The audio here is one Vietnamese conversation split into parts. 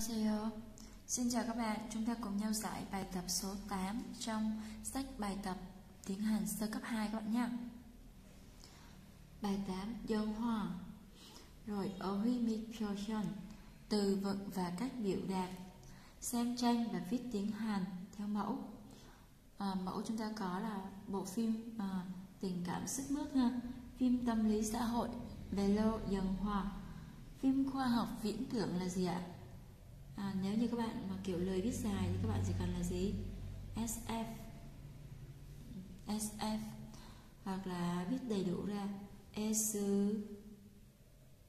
안녕하세요. Xin chào các bạn, chúng ta cùng nhau giải bài tập số 8 trong sách bài tập tiếng Hàn sơ cấp 2 các bạn nhé. Bài 8 dân hoa Rồi ở huy mi 표현 từ vựng và cách biểu đạt xem tranh và viết tiếng Hàn theo mẫu à, mẫu chúng ta có là bộ phim à, tình cảm sức mướt ha phim tâm lý xã hội Velo dần hòa phim khoa học viễn tưởng là gì ạ À, nếu như các bạn mà kiểu lời viết dài thì các bạn chỉ cần là gì? SF SF hoặc là viết đầy đủ ra. S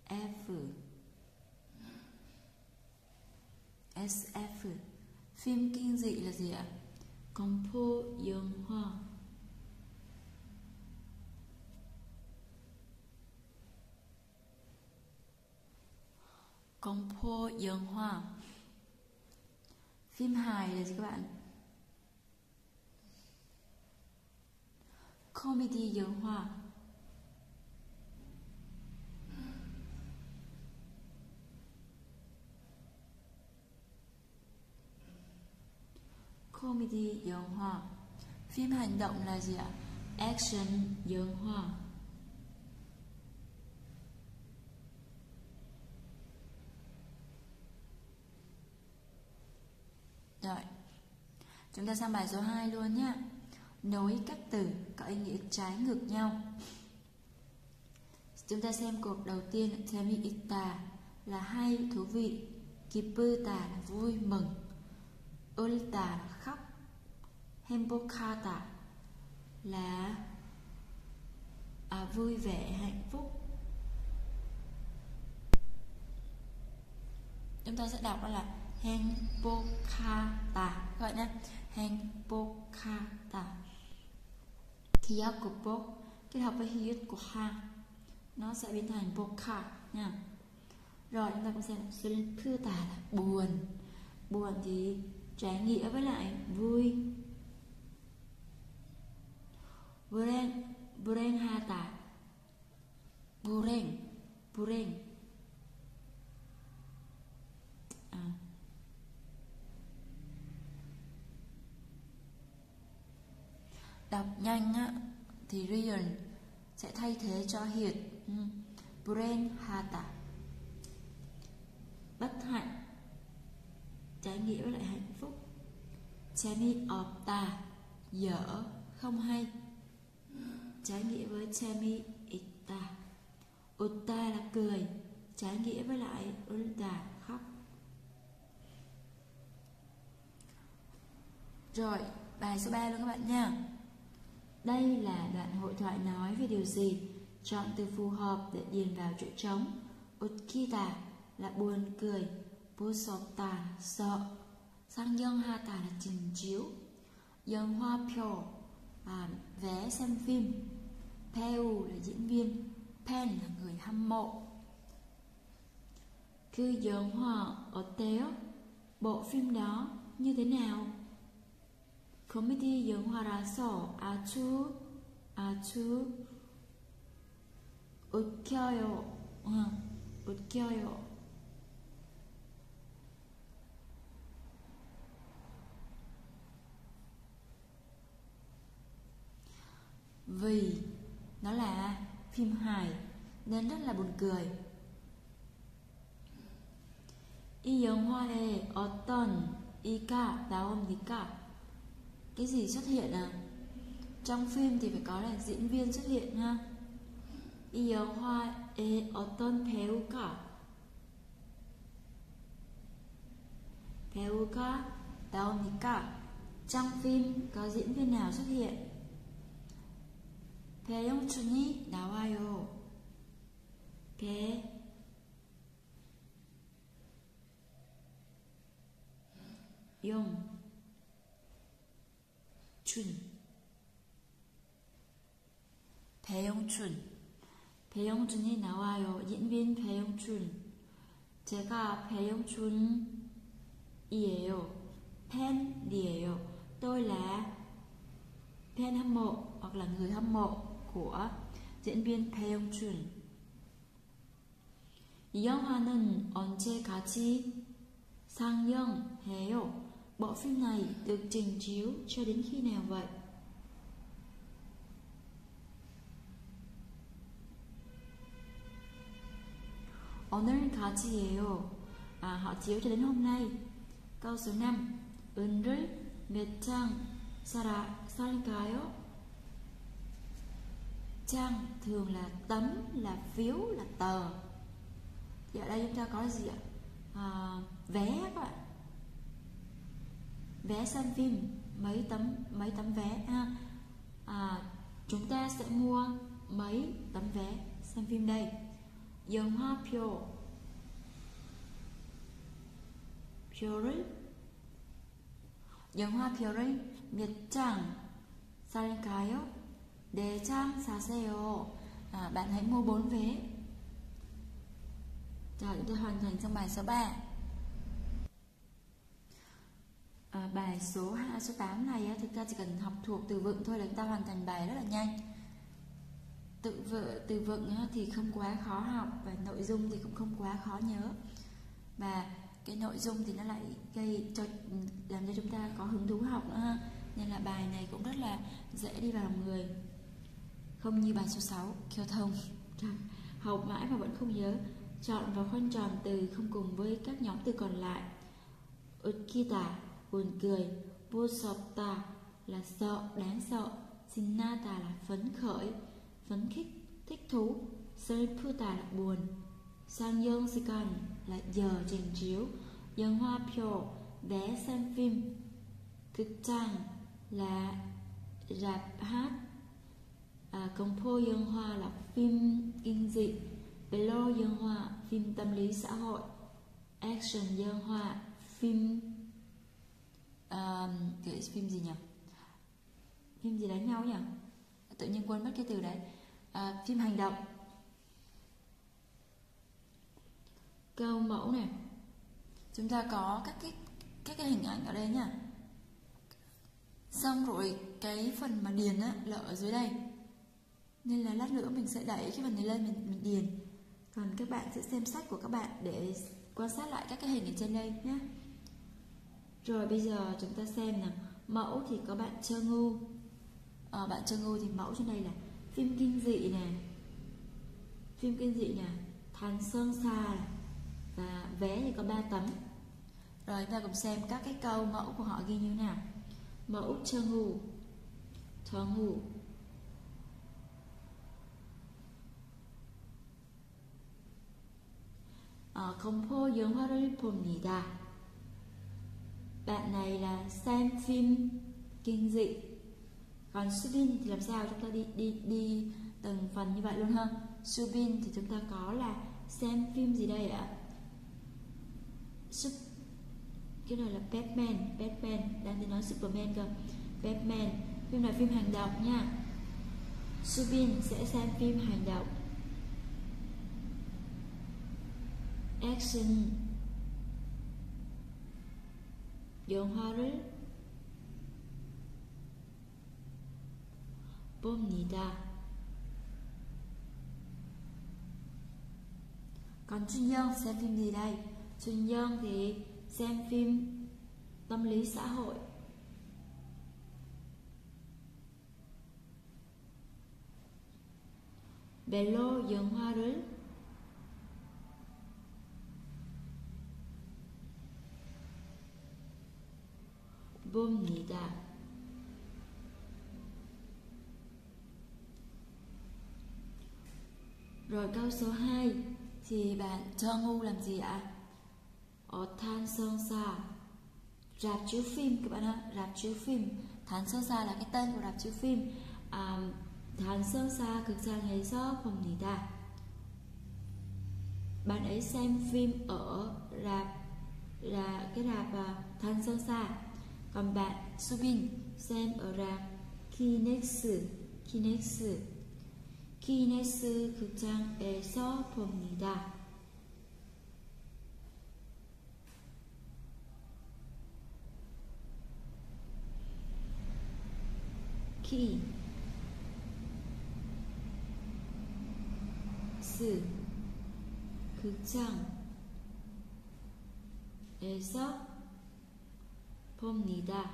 F. SF phim kinh dị là gì ạ? Compo Dương Hoa Compo Dương Hoa Phim hài là gì các bạn? Comedy Dương Hoa Comedy Dương Hoa Phim hành động là gì ạ? Action Dương Hoa Rồi Chúng ta sang bài số 2 luôn nhé Nối các từ có ý nghĩa trái ngược nhau. Chúng ta xem cuộc đầu tiên Temi ita là hay, thú vị. Kiputa là vui, mừng. Ulta là khóc. Hembokata là à, vui vẻ, hạnh phúc. Chúng ta sẽ đọc đó là Hanpokata các bạn nhé Hanpokata bok kết hợp với hiyut của ha. Nó sẽ biến thành boka nha. Rồi, chúng ta cũng xem. Surin phuta là buồn. Buồn thì trái nghĩa với lại vui. Buren buren hata buren buren. Đọc nhanh á, thì real sẽ thay thế cho hiệt. Ừ. brain hata bất hạnh. Trái nghĩa với lại hạnh phúc. Chani opta dở. Không hay. Trái nghĩa với Chami ita utta là cười. Trái nghĩa với lại ulta khóc. Rồi bài số 3 luôn các bạn nha đây là đoạn hội thoại nói về điều gì? Chọn từ phù hợp để điền vào chỗ trống. Utkita là buồn cười. Busota sợ. Sang dân ha tà là trình chiếu. Dân hoa pyo à, vé xem phim. Peu là diễn viên. Pen là người hâm mộ. Cư dân hoa ở téo. Bộ phim đó như thế nào? 코미디 영화라서 아주 아주 웃겨요. 응, 웃겨요. Vì nó là phim hài nên rất là buồn cười. 이 영화에 어떤 이가 나옵니까? cái gì xuất hiện à trong phim thì phải có là diễn viên xuất hiện ha 이 영화에 어떤 배우가 배우가 나옵니까? Trong phim có diễn viên nào xuất hiện? 배영춘이 나와요. 배 용 춘 배영춘 배영준이 나와요. viên 배영춘 제가 배영춘이에요. 팬이에요. Tôi là hoặc là người hâm mộ của diễn viên 배영춘. 이 영화는 언제까지 상영해요. Bộ phim này được trình chiếu cho đến khi nào vậy? 오늘까지예요. À, họ chiếu cho đến hôm nay. Câu số 5. 오늘 몇장 살까요? Trang thường là tấm, là phiếu, là tờ. Thì ở đây chúng ta có gì ạ? À, vé các bạn. Vé xem phim, mấy tấm mấy tấm vé ha. À, chúng ta sẽ mua mấy tấm vé xem phim đây. 영화표 표를 영화표를 몇장 살까요? 네장 사세요. À, bạn hãy mua 4 vé. Rồi chúng ta hoàn thành xong bài số 3. À, bài số 2, số 8 này á, thực ra chỉ cần học thuộc từ vựng thôi là chúng ta hoàn thành bài rất là nhanh. Tự vợ từ vựng á, thì không quá khó học và nội dung thì cũng không quá khó nhớ. Và cái nội dung thì nó lại gây cho làm cho chúng ta có hứng thú học nữa ha. Nên là bài này cũng rất là dễ đi vào lòng người. Không như bài số 6 kêu thông. Học mãi mà vẫn không nhớ. Chọn và khoanh tròn từ không cùng với các nhóm từ còn lại. Utkita buồn cười Busopta là sợ đáng sợ. Sinnata là phấn khởi phấn khích thích thú. Seriputa là buồn. Sang Yeong Sikan là giờ trình chiếu. Dân Hoa Pyo vé xem phim. Thực trang là rạp hát. À, Công phô Dân Hoa là phim kinh dị. Belo Dân Hoa phim tâm lý xã hội. Action Dân Hoa phim cái phim gì nhỉ? Phim gì đánh nhau nhỉ? Tự nhiên quên mất cái từ đấy. À, phim hành động. Câu mẫu này. Chúng ta có các cái các cái hình ảnh ở đây nhá. Xong rồi cái phần mà điền á là ở dưới đây. Nên là lát nữa mình sẽ đẩy cái phần này lên mình, mình điền. Còn các bạn sẽ xem sách của các bạn để quan sát lại các cái hình ở trên đây nhé rồi bây giờ chúng ta xem nào mẫu thì có bạn Chơ Ngu à, bạn Chơ Ngu thì mẫu trên đây là phim kinh dị nè phim kinh dị nè Thành Sơn Sa này và vé thì có 3 tấm rồi chúng ta cùng xem các cái câu mẫu của họ ghi như nào mẫu chơ ngủ thơ ngủ 어, 공포 영화를 봅니다. Bạn này là xem phim kinh dị. Còn Subin thì làm sao chúng ta đi đi đi từng phần như vậy luôn ha. Subin thì chúng ta có là xem phim gì đây ạ? Sub... cái này là Batman Batman, đang thì nói Superman cơ Batman, phim này phim hành động nha Subin sẽ xem phim hành động Action 영화를 봅니다. Còn Trinh Nhân xem phim gì đây? Trinh Nhân thì xem phim tâm lý xã hội 멜로 영화를 봅니다. Rồi câu số 2 thì bạn cho ngu làm gì ạ? Ở than sơn xa rạp chiếu phim các bạn ạ rạp chiếu phim Thán Sơn Sa là cái tên của rạp chiếu phim à, Thán Sơn Sa cực 장에서 봅니다 bạn ấy xem phim ở rạp là cái rạp uh, Thanh Sơn Sa Còn bạn Subin xem ở rạp Kinex Kinex Kinex 극장에서 봅니다. 키, 스, 극장, 에서 봅니다.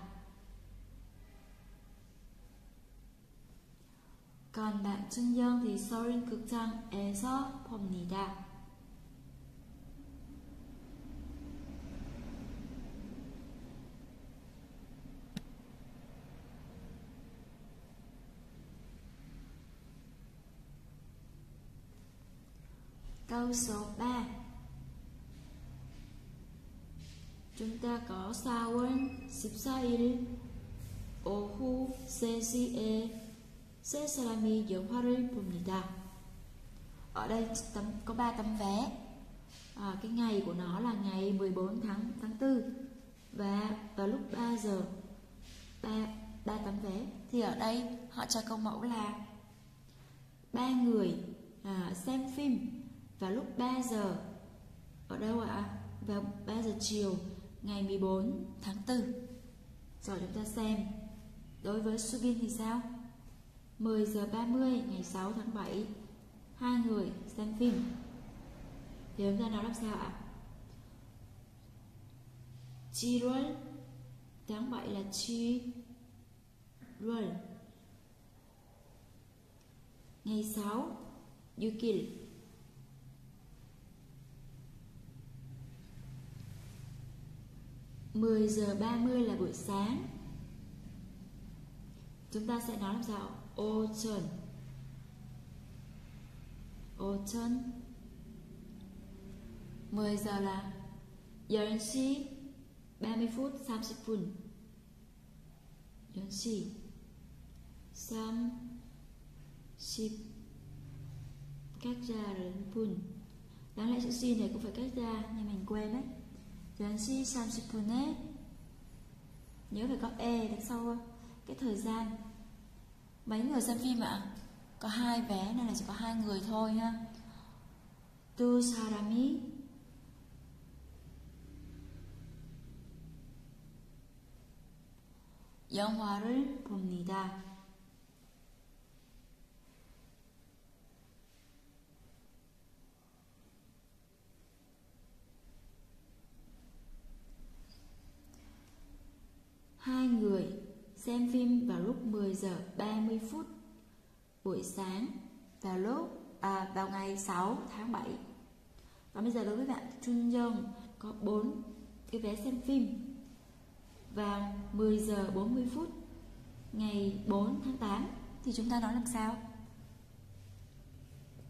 Còn bạn Trương Dương thì 서울 극장에서 봅니다. Câu số 3 Chúng ta có 4월 14일 오후 3시에 세 사람이 영화를 봅니다. Ở đây tấm, có 3 tấm vé. À, cái ngày của nó là ngày 14 tháng tháng 4 và vào lúc 3 giờ 3 ba tấm vé thì ở đây họ cho câu mẫu là ba người à, xem phim vào lúc 3 giờ ở đâu ạ? À? Vào 3 giờ chiều ngày 14 tháng 4 Rồi chúng ta xem, Đối với Subin thì sao? 10 giờ 30 ngày 6 tháng 7 Hai người xem phim Thì chúng ta nói làm sao ạ? 7월 tháng 7 là 7월 Ngày 6 6 10 giờ 30 là buổi sáng. Chúng ta sẽ nói làm sao? Autumn. Autumn. 10 giờ là 10시 30 phút 30 phút 10시 30 cách ra rồi phun Đáng lẽ chữ xin này cũng phải cách ra Nhưng mình quên đấy. 10시 30분에 Nhớ phải có E đằng sau Cái thời gian Mấy người xem phim ạ? Có hai vé nên là chỉ có hai người thôi ha 두 사람이 영화를 봅니다. Hai người xem phim vào lúc 10 giờ 30 phút buổi sáng vào lúc à, vào ngày 6 tháng 7. Và bây giờ đối với bạn Chun Young có 4 cái vé xem phim vào 10 giờ 40 phút ngày 4 tháng 8 thì chúng ta nói làm sao?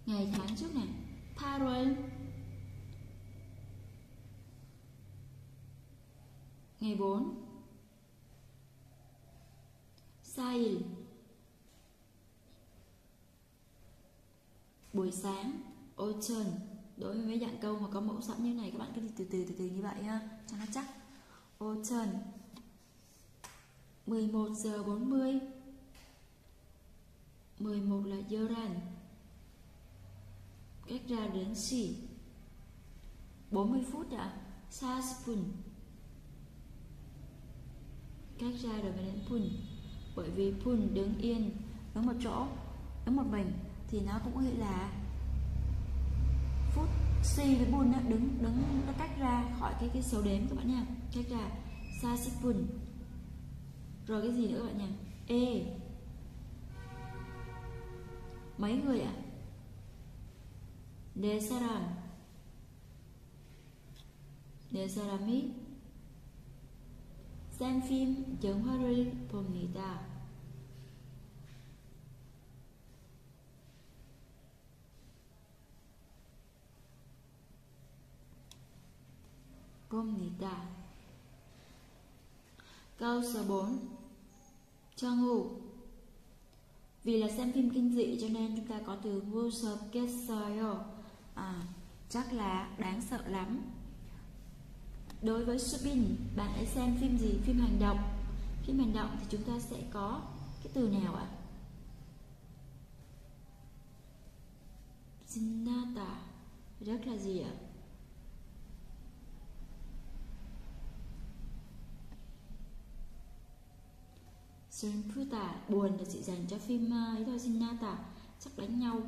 Ngày tháng trước này, 8월 ngày 4 Sail Buổi sáng Ocean Đối với mấy dạng câu mà có mẫu sẵn như này, Các bạn cứ đi từ từ từ từ như vậy ha Cho nó chắc. Ocean 11 giờ 40 11 là Yoran Cách ra đến xỉ 40 phút ạ à? Saspun Cách ra được đến Pun bởi vì phun đứng yên đứng một chỗ đứng một mình thì nó cũng nghĩa là phút si với bun đó, đứng đứng nó cách ra khỏi cái cái số đếm các bạn nha. Cách ra xa si bun rồi cái gì nữa các bạn nha? E mấy người ạ? À? desaram desarami xem phim 영화를 봅니다. 봅니다. Câu số 4 Cho ngủ Vì là xem phim kinh dị cho nên chúng ta có từ 무섭겠어요 À, chắc là đáng sợ lắm Đối với Subin, bạn hãy xem phim gì? Phim hành động Phim hành động thì chúng ta sẽ có cái từ nào ạ? Sinata Rất là gì ạ? Senputa Buồn là chị dành cho phim ờ, ấy thôi Sinata Chắc đánh nhau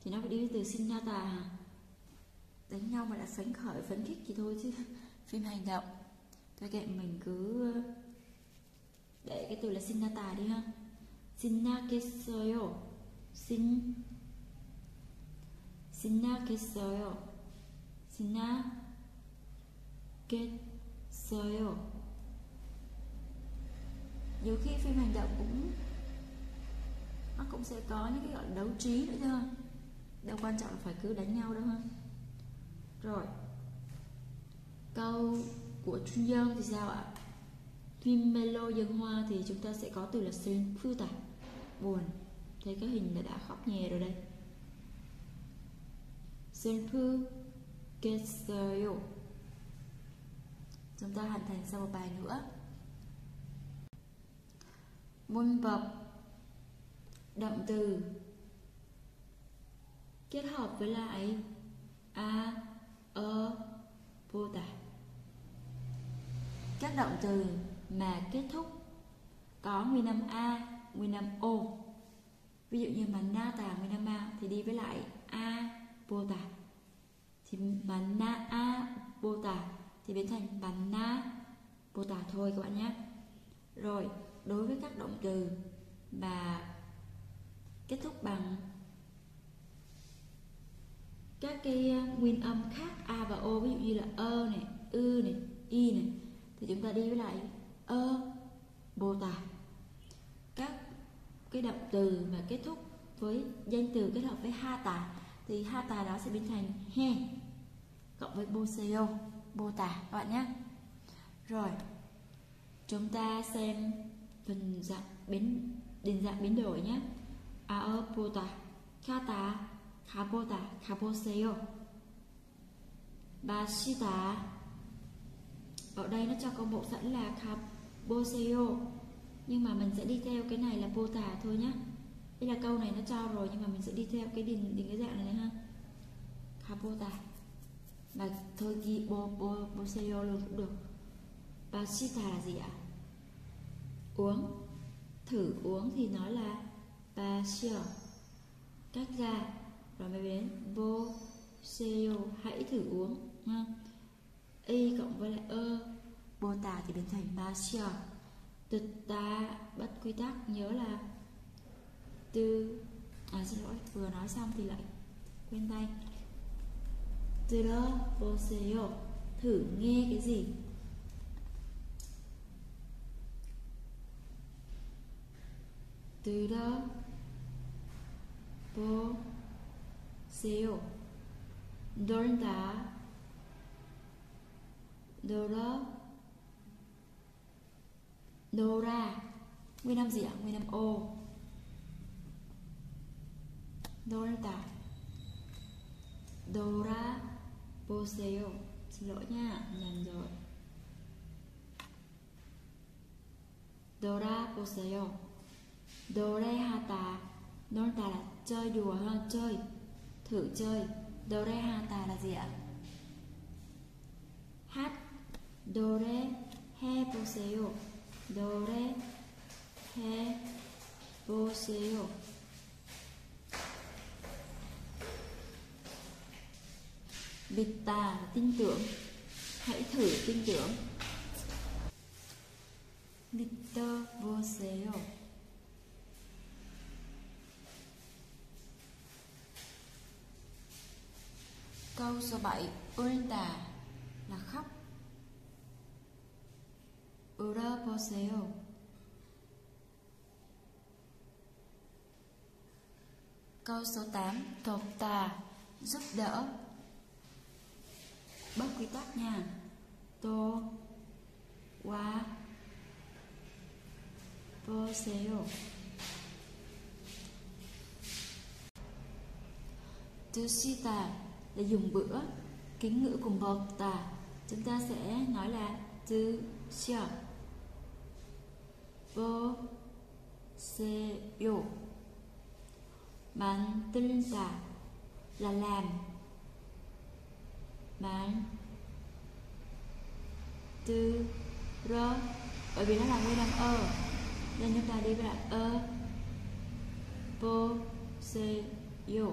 Thì nó phải đi từ Sinata hả? đánh nhau mà đã phấn khởi phấn khích thì thôi chứ phim hành động thôi kệ, mình cứ ờ, để cái từ là Sinata đi ha. Sinnakesoyo Sin Sinnakesoyo Sinnakesoyo Nhiều khi phim hành động cũng, Nó cũng sẽ có những cái gọi đấu trí nữa thôi Đâu quan trọng là phải cứ đánh nhau đâu ha rồi. Câu của Trung Dương thì sao ạ? Phim Melo dân hoa thì chúng ta sẽ có từ là Sen phư Tả. Buồn. Thấy cái hình là đã khóc nhè rồi đây. Sen Phư Kesayo chúng ta hoàn thành sau một bài nữa. Môn vật động từ. Kết hợp với lại a. à, vô tả các động từ mà kết thúc có nguyên âm a, nguyên âm o. Ví dụ như mà na tà nguyên âm a thì đi với lại a vô tà thì mà na a vô tà thì biến thành bàn na vô tà thôi các bạn nhé. Rồi, đối với các động từ mà kết thúc bằng các cái ờ, nguyên âm khác a và o, ví dụ như là ơ này, ư này, y này thì chúng ta đi với lại, ơ, bồ tát. Các cái động từ mà kết thúc với, danh từ kết hợp với ha tà, thì ha tà đó sẽ biến thành he, cộng với boseo bô tà, các bạn nhé. Rồi, chúng ta xem phần dạng biến, định dạng biến đổi nhé. A ơ bô tà, kha tà, kha bô tà, kha boseo ba shi tà ở đây nó cho câu bộ sẵn là carboseo nhưng mà mình sẽ đi theo cái này là bô tả thôi nhé đây là câu này nó cho rồi nhưng mà mình sẽ đi theo cái đình đình cái dạng này, này ha. Capota và thôi ghi bo bo boseo luôn cũng được. Basita là gì ạ? Uống. Thử uống thì nói là basio cách ra. Rồi mới đến boseo hãy thử uống ha y cộng với lại ơ. Mô tả thì biến thành ba chia tịch ta bất quy tắc, nhớ là từ à xin lỗi, vừa nói xong thì lại quên tay. Từ đó bô thử nghe cái gì? Từ đó bô xeo đón ta Dora. Dora. Nguyên âm gì ạ? Nguyên âm O. Dorta Dora Poseo. Xin lỗi nha, nhầm rồi. Dora Poseo. Dore Hata Dorta là chơi đùa hơn chơi. Thử chơi. Dore Hata là gì ạ? Hát do re 해보세요. 노래 해보세요. 믿다 tin tưởng hãy thử tin tưởng 믿어보세요. Câu số 7 Ulta là khóc 울어보세요. Câu số 8 Tột tà Giúp đỡ Bất quy tắc nha Tô Wa Poseo Tushita là dùng bữa Kính ngữ cùng bột tà Chúng ta sẽ nói là Tushita 보세요. 만들다 là làm man tư rơ bởi vì nó là nguyên âm ơ nên chúng ta đi với lại ơ po se yo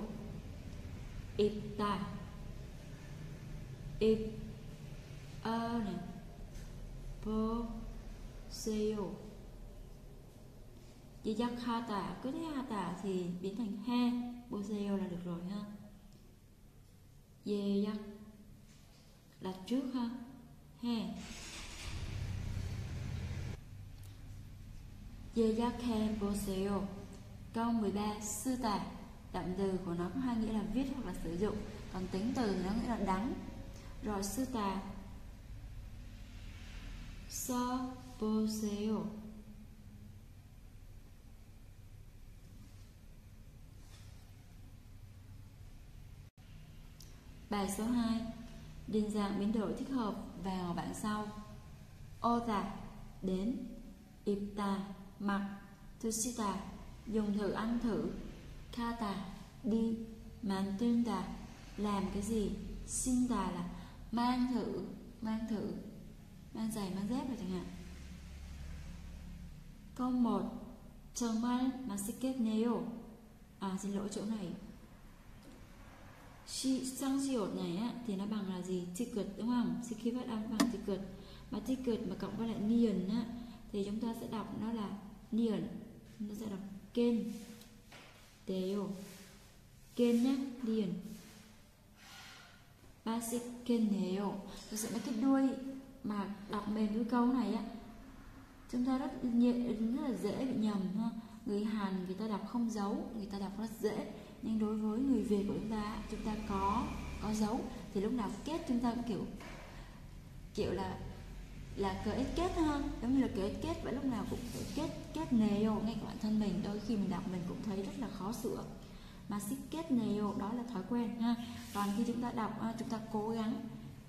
ita ip ơ này 보세요 Jayakarta cứ thế Hata thì biến thành he. Boseo là được rồi ha. Dê Yeyak là trước ha. He. Yeyakhen Boseo Câu 13 Sư tà. Đậm từ của nó có hai nghĩa là viết hoặc là sử dụng. Còn tính từ nó nghĩa là đắng. Rồi sư tà. So Boseo Bài số 2 Định dạng biến đổi thích hợp vào bảng sau. Ota Đến Ipta Mặc Tushita Dùng thử ăn thử. Kata Đi. Mantunda Làm cái gì? Sinda là Mang thử Mang thử. Mang giày, mang dép rồi chẳng hạn. Câu 1 Chồng mai mà sẽ À xin lỗi, chỗ này xăng diode này á, thì nó bằng là gì? Cực đúng không? Ckvat âm bằng cực mà cực mà cộng với lại nion á, thì chúng ta sẽ đọc nó là nion nó sẽ đọc ken. Đều ken nhé nion basic ken đều tôi sẽ nói cái đuôi mà đọc mềm với câu này á. Chúng ta rất, rất là dễ bị nhầm ha. Người Hàn người ta đọc không dấu người ta đọc rất dễ nhưng đối với người Việt của chúng ta chúng ta có có dấu thì lúc nào kết chúng ta cũng kiểu kiểu là là cờ kết hơn giống như là cờ kết vậy lúc nào cũng phải kết kết nail ngay cả bản thân mình. Đôi khi mình đọc mình cũng thấy rất là khó sửa. Mà xích kết nail đó là thói quen ha. Còn khi chúng ta đọc ờ, chúng ta cố gắng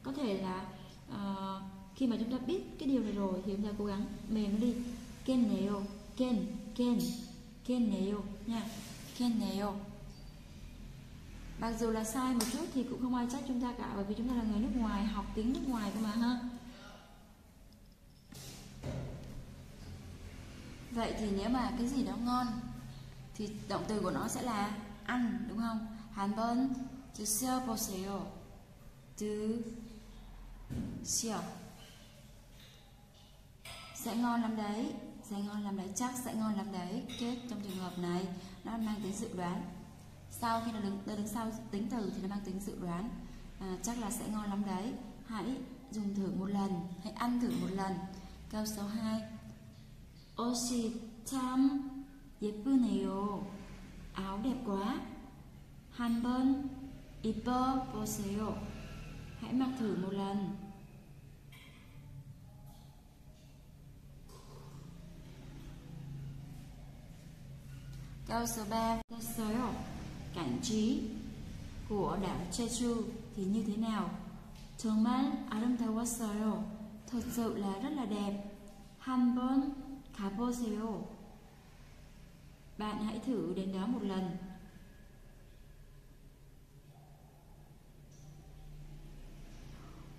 có thể là uh, khi mà chúng ta biết cái điều này rồi thì chúng ta cố gắng mềm nó đi. Ken nail ken ken ken nail nha. Ken nail mặc dù là sai một chút thì cũng không ai trách chúng ta cả, bởi vì chúng ta là người nước ngoài, học tiếng nước ngoài cơ mà ha. Vậy thì nếu mà cái gì đó ngon, thì động từ của nó sẽ là ăn, đúng không? Hàn bơn to xeo bò xeo từ xeo sẽ ngon lắm đấy, sẽ ngon lắm đấy, chắc sẽ ngon lắm đấy. Kết trong trường hợp này, nó mang tính dự đoán sau khi nó đứng, nó đứng sau tính từ thì nó mang tính dự đoán à, chắc là sẽ ngon lắm đấy hãy dùng thử một lần hãy ăn thử một lần câu số 2 옷이 참 예쁘네요 áo đẹp quá 한번 입어 보세요 hãy mặc thử một lần Câu số 3 Tesoro Cảnh trí của đảo Jeju thì như thế nào? 정말 아름다웠어요. Thật sự là rất là đẹp. 한번 가보세요. Bạn hãy thử đến đó một lần.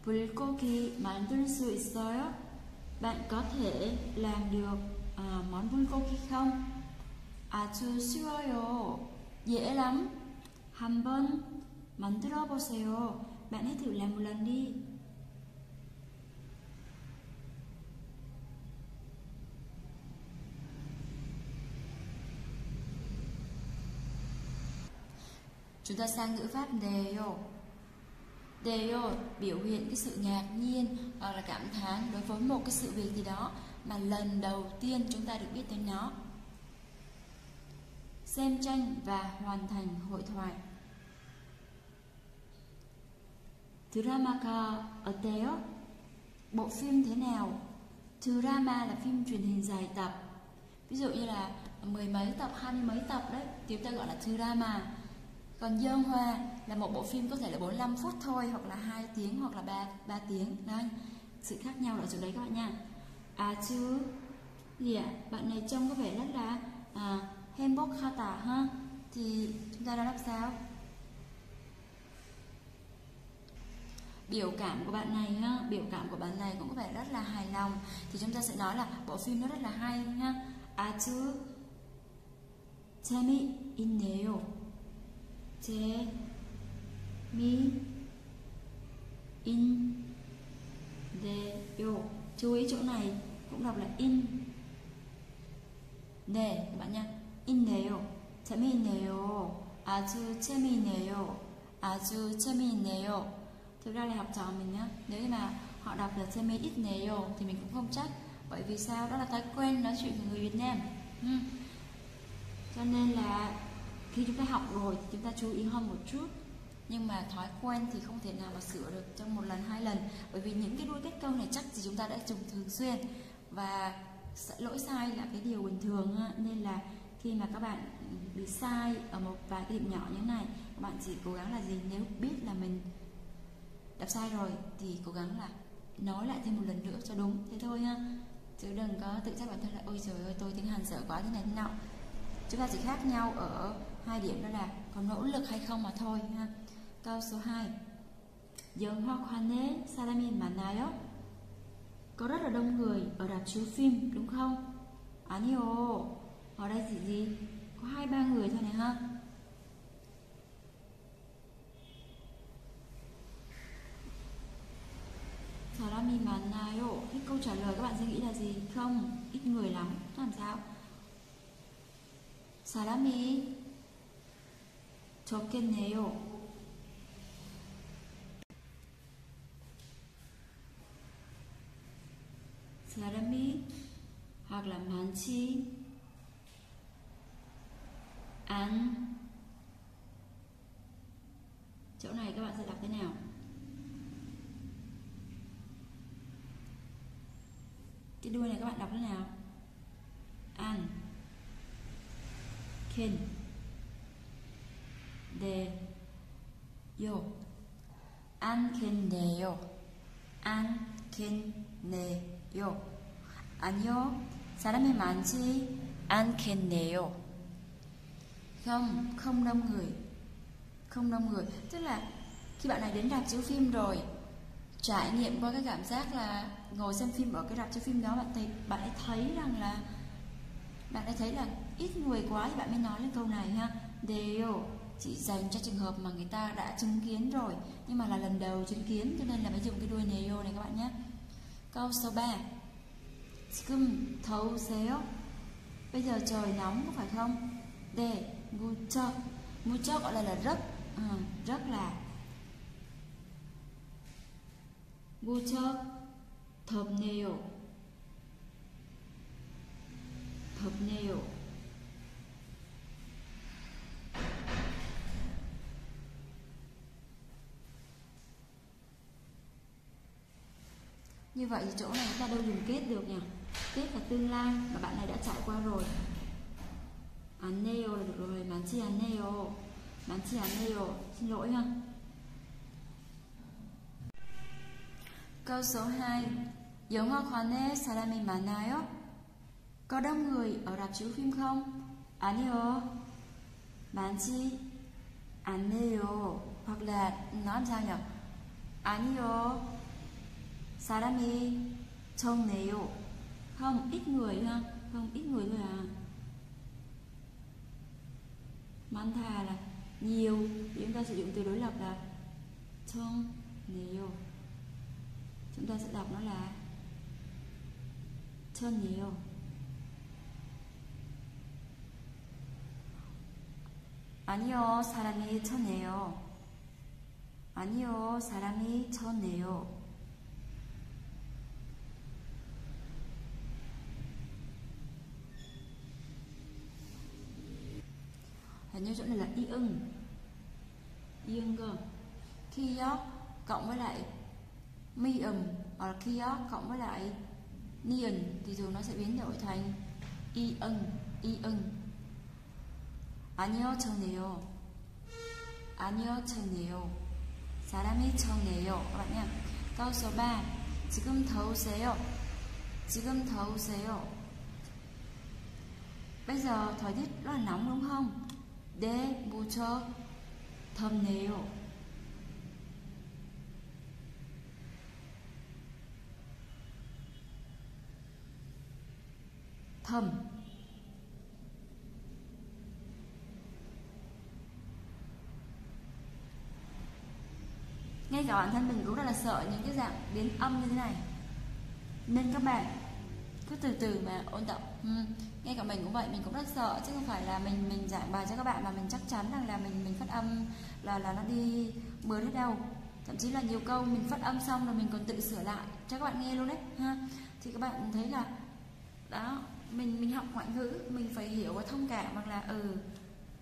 불고기 만들 수 있어요? Bạn có thể làm được à, món bulgogi không? 아주 쉬워요. dễ lắm. 한번 만들어 보세요. Bạn hãy thử làm một lần đi. Chúng ta sang ngữ pháp đều. Đều biểu hiện cái sự ngạc nhiên hoặc là cảm thán đối với một cái sự việc gì đó mà lần đầu tiên chúng ta được biết đến nó xem tranh và hoàn thành hội thoại. 드라마가 어때요? Bộ phim thế nào? Drama là phim truyền hình dài tập. Ví dụ như là mười mấy tập, hai mươi mấy tập đấy, thì chúng ta gọi là drama. Còn Dơn Hoa là một bộ phim có thể là 45 phút thôi, hoặc là 2 tiếng, hoặc là 3, 3 tiếng. Đấy, sự khác nhau ở chỗ đấy các bạn nha. À chứ, gì ạ? À? Bạn này trông có vẻ rất là à, 행복하다 ha thì chúng ta đã đọc sao biểu cảm của bạn này ha biểu cảm của bạn này cũng có vẻ rất là hài lòng thì chúng ta sẽ nói là bộ phim nó rất là hay ha 아주 재미있네요 재미있네요 네요 chú ý chỗ này cũng đọc là in 네 các bạn nha 있네요 재미있네요 아주 재미있네요 아주 재미있네요 thực ra là học trò mình nhá nếu như mà họ đọc là 재미있네요 thì mình cũng không trách bởi vì sao đó là thói quen nói chuyện của người Việt Nam ừ. cho nên là khi chúng ta học rồi thì chúng ta chú ý hơn một chút nhưng mà thói quen thì không thể nào mà sửa được trong một lần hai lần bởi vì những cái đuôi kết câu này chắc thì chúng ta đã dùng thường xuyên và lỗi sai là cái điều bình thường nên là khi mà các bạn bị sai ở một vài cái điểm nhỏ như thế này các bạn chỉ cố gắng là gì nếu biết là mình đọc sai rồi thì cố gắng là nói lại thêm một lần nữa cho đúng thế thôi ha chứ đừng có tự trách bản thân là ôi trời ơi tôi tiếng hàn dở quá thế này thế nào chúng ta chỉ khác nhau ở hai điểm đó là có nỗ lực hay không mà thôi ha câu số 2 영화관에 사람이 많아요? Có rất là đông người ở rạp chiếu phim đúng không? 아니요. Ở đây chỉ gì? Có hai ba người thôi này ha. 사람이 많나요? Cái câu trả lời các bạn sẽ nghĩ là gì? Không, ít người lắm. Làm sao? 사람이 적겠네요. 사람이 hoặc là 많지 않 chỗ này các bạn sẽ đọc thế nào cái đuôi này các bạn đọc thế nào an ken de yo an ken de yo an ken de yo 아니요 사람이 많지 않겠네요 không không đông người không đông người tức là khi bạn này đến rạp chiếu phim rồi trải nghiệm qua cái cảm giác là ngồi xem phim ở cái rạp chiếu phim đó bạn thấy bạn ấy thấy rằng là bạn ấy thấy là ít người quá thì bạn mới nói lên câu này ha đều chỉ dành cho trường hợp mà người ta đã chứng kiến rồi nhưng mà là lần đầu chứng kiến cho nên là mới dùng cái đuôi neo này các bạn nhé câu số 3 지금 더우세요? Bây giờ trời nóng có phải không? Để mucho mucho gọi là, là rất à, rất là mucho thật nhiều thật nhiều như vậy thì chỗ này chúng ta đâu dùng kết được nhỉ? Kết là tương lai mà bạn này đã trải qua rồi. 안내요 là được rồi 많지 않네요 많지 않네요 xin lỗi ha câu số 2 영화관에 사람이 많아요? có đông người ở rạp chiếu phim không? 아니요 많지 않네요 hoặc là nói làm sao nhỉ? 아니요 사람이 적네요 không ít người ha không ít người thôi à 많다 là nhiều thì chúng ta sử dụng từ đối lập là trong nhiều chúng ta sẽ đọc nó là chân nhiều 아니요 사람이 쳤네요 아니요 사람이 쳤네요 hình như chỗ này là y ưng y ưng cơ kiosk cộng với lại mi ầm hoặc là kiosk cộng với lại niên thì thường nó sẽ biến đổi thành y ưng y ưng 아니요 청네요 아니요 청네요 사람이 청네요 các bạn nha câu số 3 지금 더우세요 지금 더우세요 bây giờ thời tiết rất là nóng đúng không 네, 무척 덥네요. thầm ngay cả bản thân mình cũng rất là sợ những cái dạng biến âm như thế này nên các bạn cứ từ từ mà, ôn tập. Ừ. ngay cả mình cũng vậy, mình cũng rất sợ, chứ không phải là mình mình giảng bài cho các bạn mà mình chắc chắn rằng là mình mình phát âm là là nó đi mượt hết đâu. Thậm chí là nhiều câu mình phát âm xong rồi mình còn tự sửa lại. Cho các bạn nghe luôn đấy, ha. Thì các bạn thấy là, đó, mình mình học ngoại ngữ, mình phải hiểu và thông cảm hoặc là ừ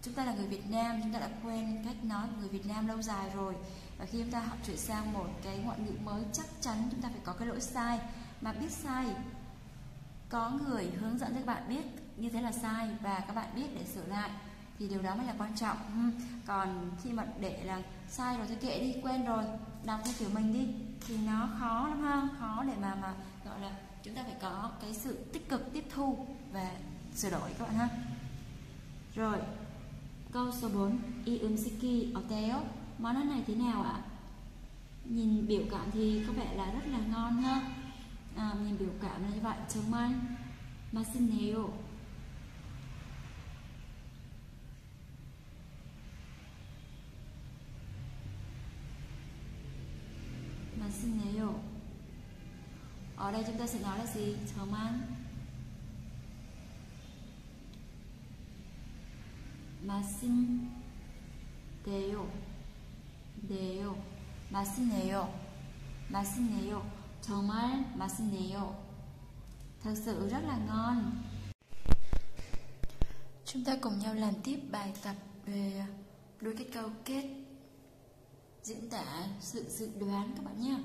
chúng ta là người Việt Nam, chúng ta đã quen cách nói của người Việt Nam lâu dài rồi. Và khi chúng ta học chuyển sang một cái ngoại ngữ mới, chắc chắn chúng ta phải có cái lỗi sai. Mà biết sai có người hướng dẫn cho các bạn biết như thế là sai và các bạn biết để sửa lại thì điều đó mới là quan trọng. Ừ. Còn khi mà để là sai rồi thì kệ đi quen rồi đọc theo kiểu mình đi thì nó khó lắm ha, khó để mà mà gọi là chúng ta phải có cái sự tích cực tiếp thu và sửa đổi các bạn ha. Rồi, câu số 4 i umsiki món ăn này thế nào ạ? Nhìn biểu cảm thì có vẻ là rất là ngon ha à, nhìn biểu cảm là như vậy 정말 맛있네요 맛있네요 ở đây chúng ta sẽ nói là gì 정말 맛있대요 네요 맛있네요 맛있네요 정말 맛있네요 thật sự rất là ngon chúng ta cùng nhau làm tiếp bài tập về đôi cái câu kết diễn tả sự dự đoán các bạn nhé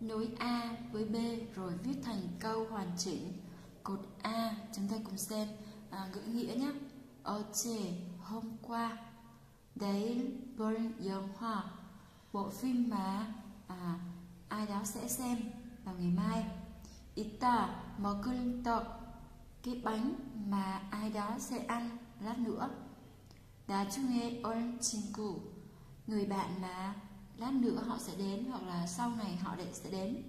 nối A với B rồi viết thành câu hoàn chỉnh cột A chúng ta cùng xem à, ngữ nghĩa nhé 어제 hôm qua đấy 볼 영화 bộ phim mà à, ta sẽ xem vào ngày mai Ita Mokulintok Cái bánh mà ai đó sẽ ăn, lát nữa Đá nghe on chinku Người bạn mà lát nữa họ sẽ đến hoặc là sau này họ để sẽ đến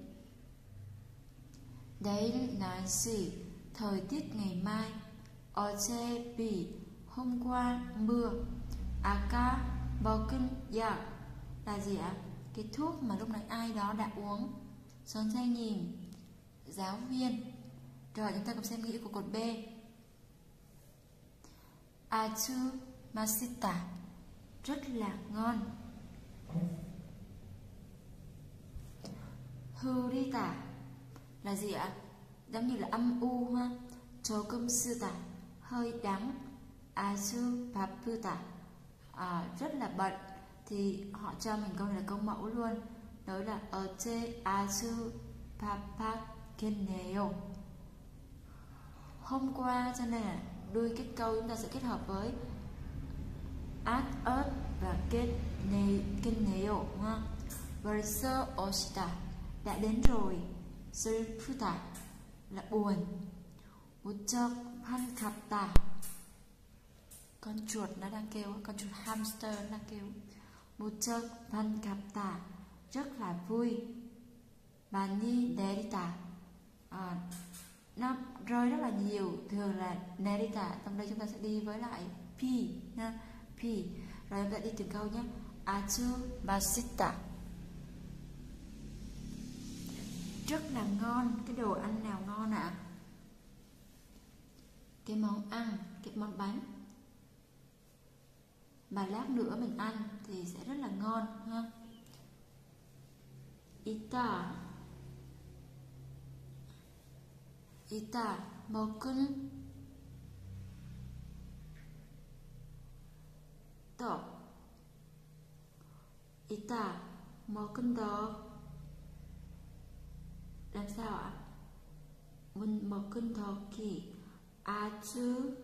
Đấy là gì? Thời tiết ngày mai Oche bị hôm qua mưa Aka bokun yak là gì ạ? À? cái thuốc mà lúc nãy ai đó đã uống. Son trai nhìn. Giáo viên. Rồi chúng ta cùng xem nghĩa của cột B. Achu Masita. Rất là ngon. Hurita. Là gì ạ? Giống như là âm u ha. Chokumsuta Hơi đắng. Achu Paputa à, Rất là bận thì họ cho mình câu này là câu mẫu luôn. Đó là 어제 아주 바빴겠네요. Hôm qua cho nên là đuôi kết câu chúng ta sẽ kết hợp với at ớt và kết nề kết nèo ha. 벌써 오시다 đã đến rồi 슬프다 là buồn 무척 반갑다 con chuột nó đang kêu con chuột hamster nó đang kêu 무척 반갑다 rất là vui 많이 내리다 à, nó rơi rất là nhiều thường là 내리다 trong đây chúng ta sẽ đi với lại p nha p rồi chúng ta đi từng câu nhé 아주 맛있다 rất là ngon cái đồ ăn nào ngon ạ à? cái món ăn cái món bánh mà lát nữa mình ăn thì sẽ rất là ngon ha 이따 이따 먹은 떡 이따 먹은 떡 làm sao ạ? Mình 먹은 떡이 아주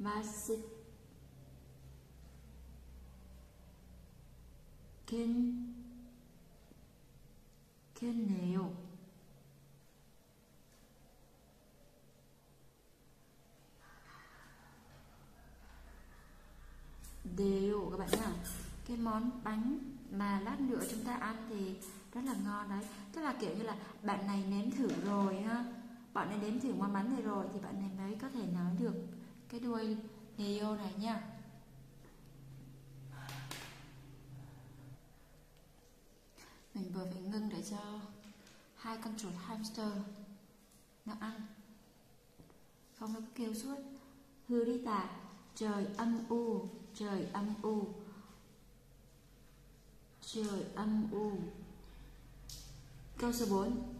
ますけんけんねよ đều, các bạn nhá. Cái món bánh mà lát nữa chúng ta ăn thì rất là ngon đấy. Tức là kiểu như là bạn này nếm thử rồi ha. Bạn này nếm thử món bánh này rồi thì bạn này mới có thể nói được cái đuôi neo này nha. Mình vừa phải ngưng để cho hai con chuột hamster nó ăn. Không nó kêu suốt. Hư đi tà, trời âm u, trời âm u. Trời âm u. Câu số 4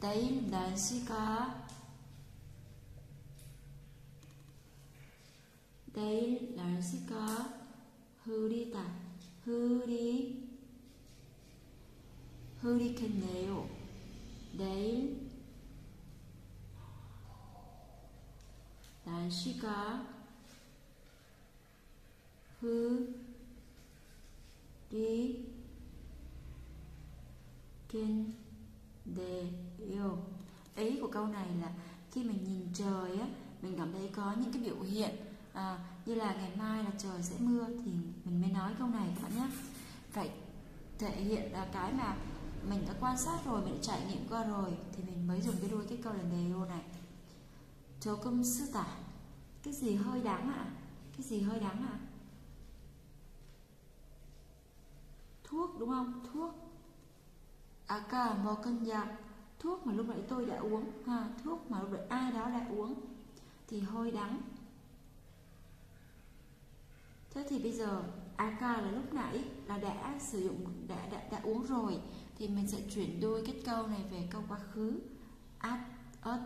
Đấy là sĩ có đây là sẽ có hư đi ta hư đi hư đi kênh nèo đây là sẽ có hư đi kênh nèo ý của câu này là khi mình nhìn trời á, mình cảm thấy có những cái biểu hiện à, như là ngày mai là trời sẽ mưa thì mình mới nói câu này các bạn nhé. Phải thể hiện là cái mà mình đã quan sát rồi mình đã trải nghiệm qua rồi thì mình mới dùng cái đuôi cái câu là neo này. Chó công sư tả cái gì hơi đáng ạ? À? cái gì hơi đáng ạ? À? thuốc đúng không? Thuốc. À cả một cân nhạc. Thuốc mà lúc nãy tôi đã uống ha thuốc mà lúc nãy ai đó đã uống thì hơi đắng thế thì bây giờ aka là lúc nãy là đã sử dụng đã đã, đã uống rồi thì mình sẽ chuyển đôi kết câu này về câu quá khứ at ớt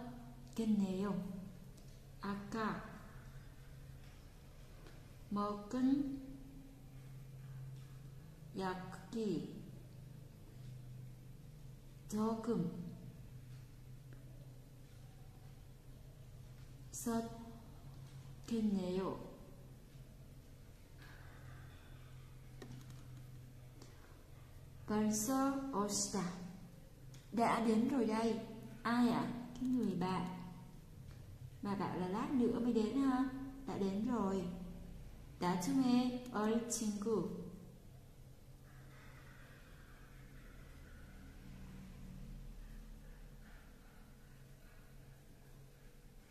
겠네요 아까 먹은 약이 조금 썼겠네요. 벌써 오시다. Đã đến rồi đây. Ai ạ? À? Cái người bạn. Bà bảo là lát nữa mới đến ha. Đã đến rồi. 나중에 올 친구.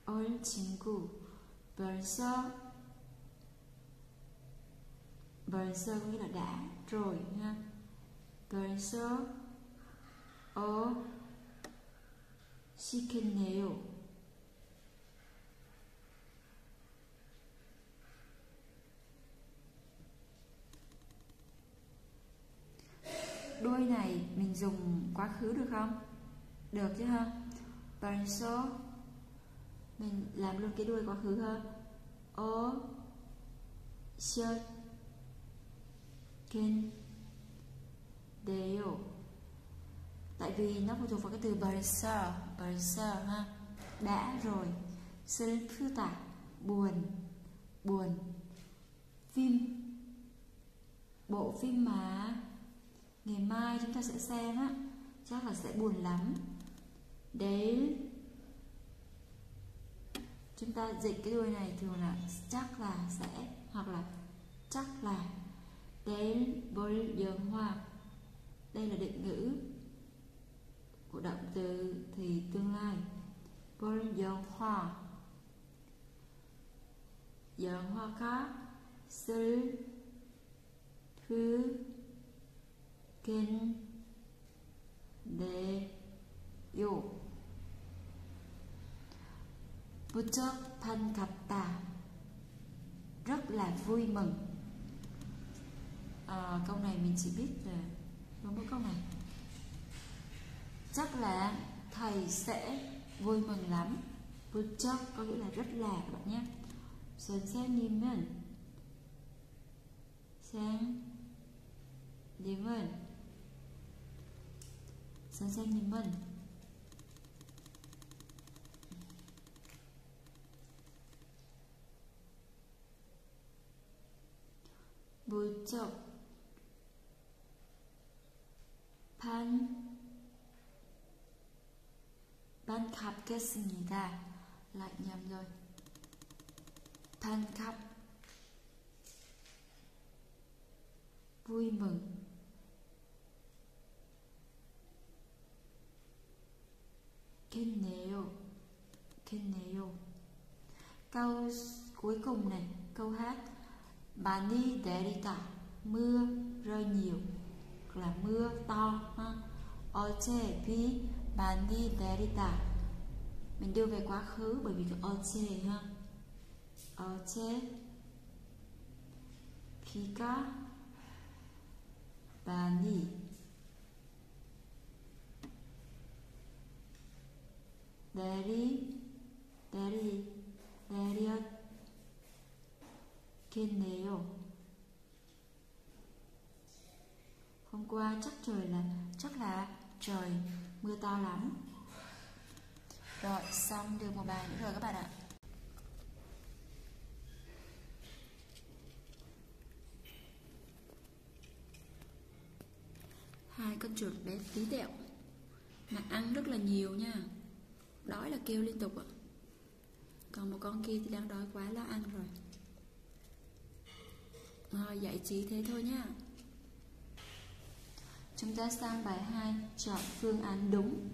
올 친구. 벌써 벌써 nghĩa là đã rồi ha 벌써 어 시켰네요. đuôi này mình dùng quá khứ được không? Được chứ ha? 벌써 mình làm luôn cái đuôi quá khứ ha. 어 셨겠 tại vì nó phụ thuộc vào cái từ berser berser ha. Đã rồi. Tả. Buồn. Buồn. Phim. Bộ phim mà ngày mai chúng ta sẽ xem á, chắc là sẽ buồn lắm. Đấy. Chúng ta dịch cái đuôi này thường là chắc là sẽ, hoặc là chắc là. Đến với đường hoa đây là định ngữ của động từ thì tương lai. Bolion hoa. Giờ hoa cá Sư Thứ Kinh Đề Yêu. Puchok Thanh Cập Tà. Rất là vui mừng. À, Câu này mình chỉ biết là có có câu này chắc là thầy sẽ vui mừng lắm. Vui chắc có nghĩa là rất là các bạn nhé. Sơn sẽ nhìn mình sen nhìn mình sơn sẽ nhìn mình vui chắc pan 반 반갑겠습니다. lại nhầm rồi. 반갑 vui mừng 겠네요 겠네요 câu cuối cùng này câu hát 많이 내리다 mưa rơi nhiều là mưa to ha 어제 비 많이 내리다 mình đưa về quá khứ bởi vì cái 어제 ha 어제 비가 많이 내리 내리 내렸겠네요. Hôm qua chắc trời là chắc là trời mưa to lắm. Rồi, xong được một bài nữa rồi các bạn ạ. hai con chuột bé tí tẹo. Mà ăn rất là nhiều nha. Đói là kêu liên tục ạ. Còn một con kia thì đang đói quá lo ăn rồi. Rồi giải trí thế thôi nha. chúng ta sang bài 2 chọn phương án đúng